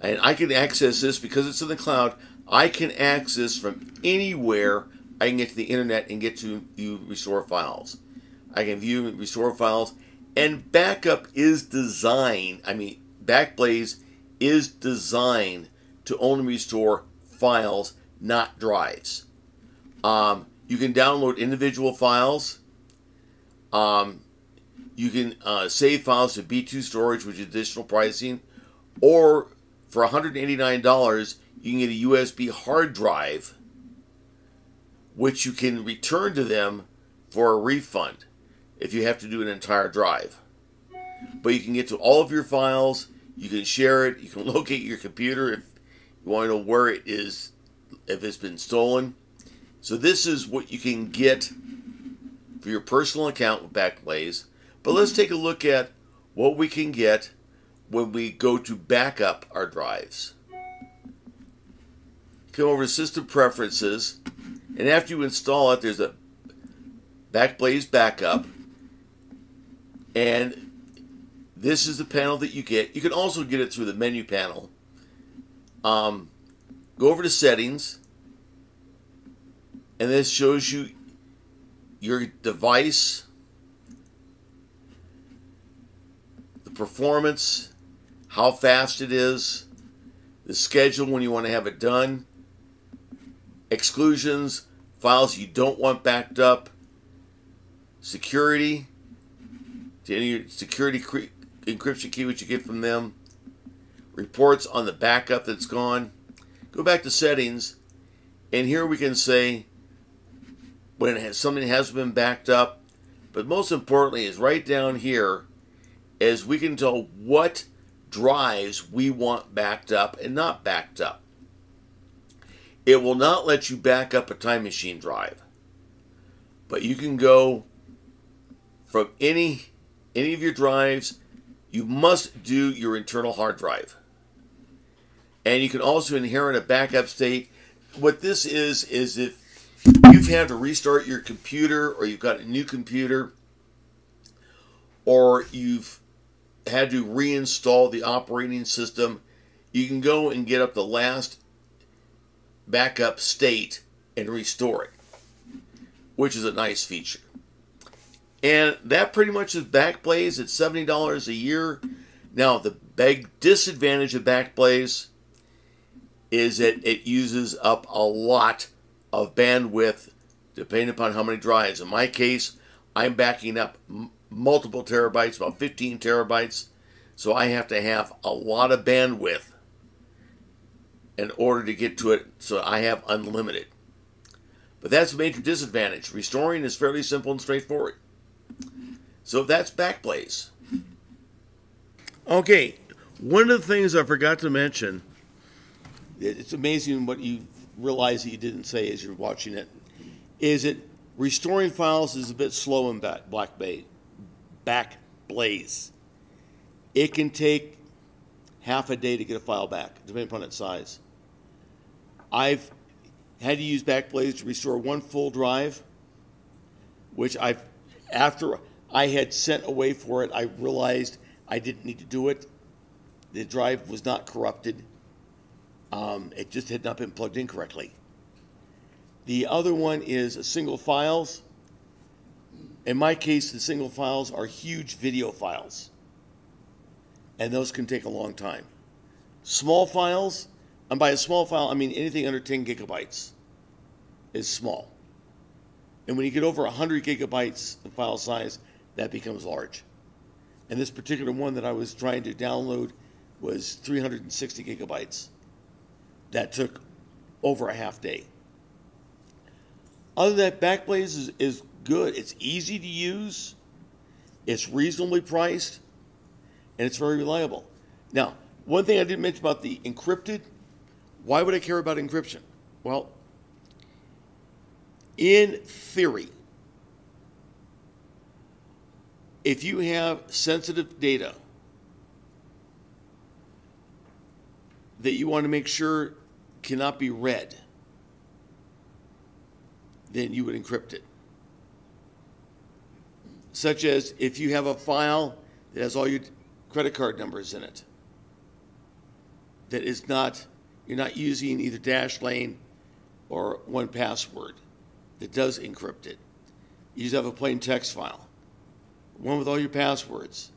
And I can access this because it's in the cloud. I can access from anywhere I can get to the internet and get to you restore files. I can view restore files. And backup is designed, I mean, Backblaze is designed to only restore files, not drives. Um, you can download individual files. Um, you can uh, save files to B2 storage, which is additional pricing, or for $189, you can get a USB hard drive, which you can return to them for a refund. If you have to do an entire drive. But you can get to all of your files, you can share it, you can locate your computer if you want to know where it is, if it's been stolen. So, this is what you can get for your personal account with Backblaze. But let's take a look at what we can get when we go to backup our drives. Come over to System Preferences, and after you install it, there's a Backblaze Backup, and this is the panel that you get. You can also get it through the menu panel. Um, go over to Settings, and this shows you your device, the performance, how fast it is, the schedule when you want to have it done, exclusions, files you don't want backed up, security, to any security cre- encryption key which you get from them, reports on the backup that's gone. Go back to settings, and here we can say when has, something has been backed up, but most importantly is right down here is we can tell what drives we want backed up and not backed up. It will not let you back up a time machine drive, but you can go from any any of your drives. You must do your internal hard drive, and you can also inherit a backup state. What this is is if you've had to restart your computer or you've got a new computer or you've had to reinstall the operating system, you can go and get up the last backup state and restore it, which is a nice feature. And that pretty much is Backblaze at $70 a year. Now, the big disadvantage of Backblaze is that it uses up a lot of bandwidth depending upon how many drives. In my case, I'm backing up multiple terabytes, about 15 terabytes, so I have to have a lot of bandwidth in order to get to it, so I have unlimited. But that's a major disadvantage. Restoring is fairly simple and straightforward. So that's Backblaze. Okay, one of the things I forgot to mention, it's amazing what you realize that you didn't say as you're watching it, is that restoring files is a bit slow in Black Bay, Backblaze. It can take half a day to get a file back, depending upon its size. I've had to use Backblaze to restore one full drive, which I've after I had sent away for it, I realized I didn't need to do it. The drive was not corrupted. Um, it just had not been plugged in correctly. The other one is single files. In my case, the single files are huge video files, and those can take a long time. Small files, and by a small file, I mean anything under 10 gigabytes is small. And when you get over 100 gigabytes of file size, that becomes large. And this particular one that I was trying to download was 360 gigabytes. That took over a half day. Other than that, Backblaze is, is good. It's easy to use, it's reasonably priced, and it's very reliable. Now, one thing I didn't mention about the encrypted why would I care about encryption? Well, in theory, if you have sensitive data that you want to make sure cannot be read, then you would encrypt it. Such as if you have a file that has all your credit card numbers in it, that is not, you're not using either Dashlane or 1Password that does encrypt it. You just have a plain text file, one with all your passwords.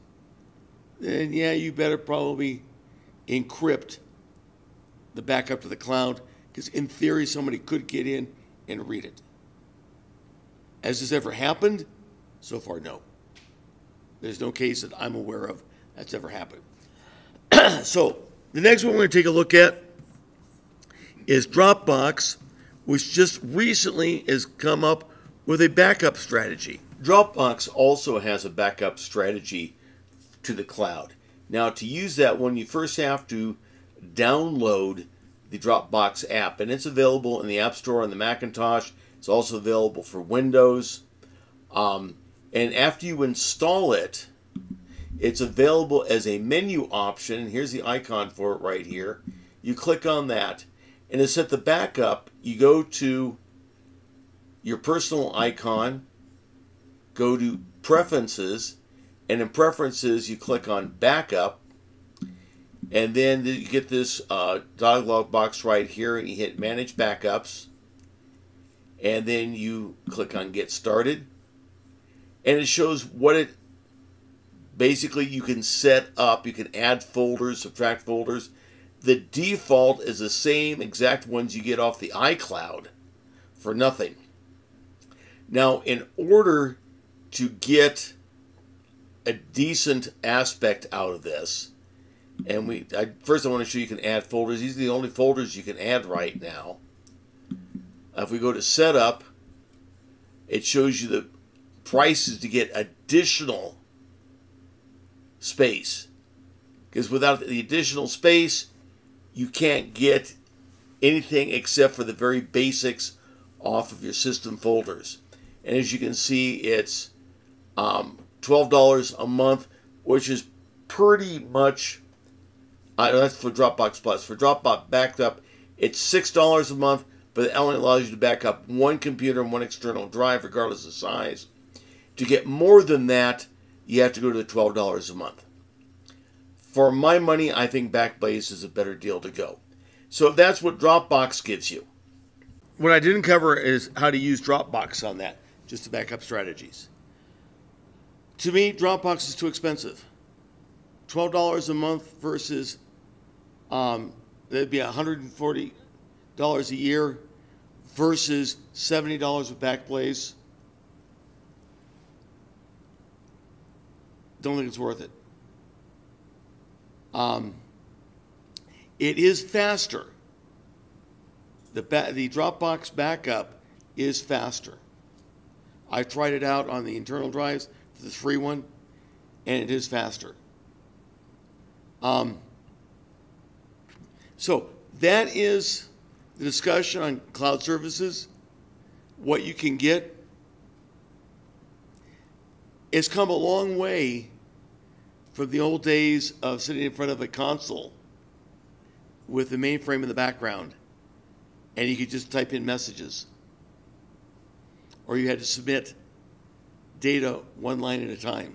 Then, yeah, you better probably encrypt the backup to the cloud because, in theory, somebody could get in and read it. Has this ever happened? So far, no. There's no case that I'm aware of that's ever happened. so, the next one we're going to take a look at is Dropbox which just recently has come up with a backup strategy. Dropbox also has a backup strategy to the cloud. Now, to use that one, you first have to download the Dropbox app, and it's available in the App Store on the Macintosh. It's also available for Windows. Um, and after you install it, it's available as a menu option. Here's the icon for it right here. You click on that, and to set the backup, you go to your personal icon, go to Preferences, and in Preferences, you click on Backup, and then you get this uh, dialog box right here, and you hit Manage Backups, and then you click on Get Started, and it shows what it basically you can set up. You can add folders, subtract folders. The default is the same exact ones you get off the iCloud for nothing. Now, in order to get a decent aspect out of this, and we I, first I want to show you can add folders. These are the only folders you can add right now. Uh, if we go to setup, it shows you the prices to get additional space. Because without the additional space, you can't get anything except for the very basics off of your system folders. And as you can see, it's um, $12 a month, which is pretty much, that's for Dropbox Plus. For Dropbox Backup, it's $6 a month, but it only allows you to back up one computer and one external drive, regardless of size. To get more than that, you have to go to the $12 a month. For my money, I think Backblaze is a better deal to go. So that's what Dropbox gives you. What I didn't cover is how to use Dropbox on that, just to back up strategies. To me, Dropbox is too expensive. $12 a month versus um, that'd be $140 a year versus $70 with Backblaze. Don't think it's worth it. Um, it is faster. The, ba- the Dropbox backup is faster. I tried it out on the internal drives the free one, and it is faster. Um, so that is the discussion on cloud services, what you can get. It's come a long way from the old days of sitting in front of a console with the mainframe in the background and you could just type in messages. Or you had to submit data one line at a time.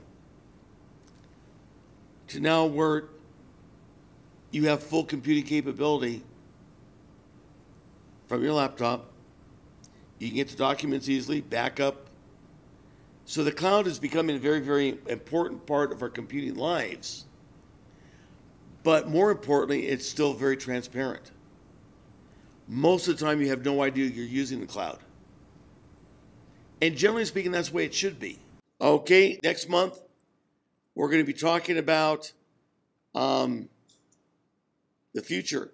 To now where you have full computing capability from your laptop. You can get the documents easily, backup. So the cloud is becoming a very, very important part of our computing lives. But more importantly, it's still very transparent. Most of the time, you have no idea you're using the cloud. And generally speaking, that's the way it should be. Okay, next month, we're going to be talking about um, the future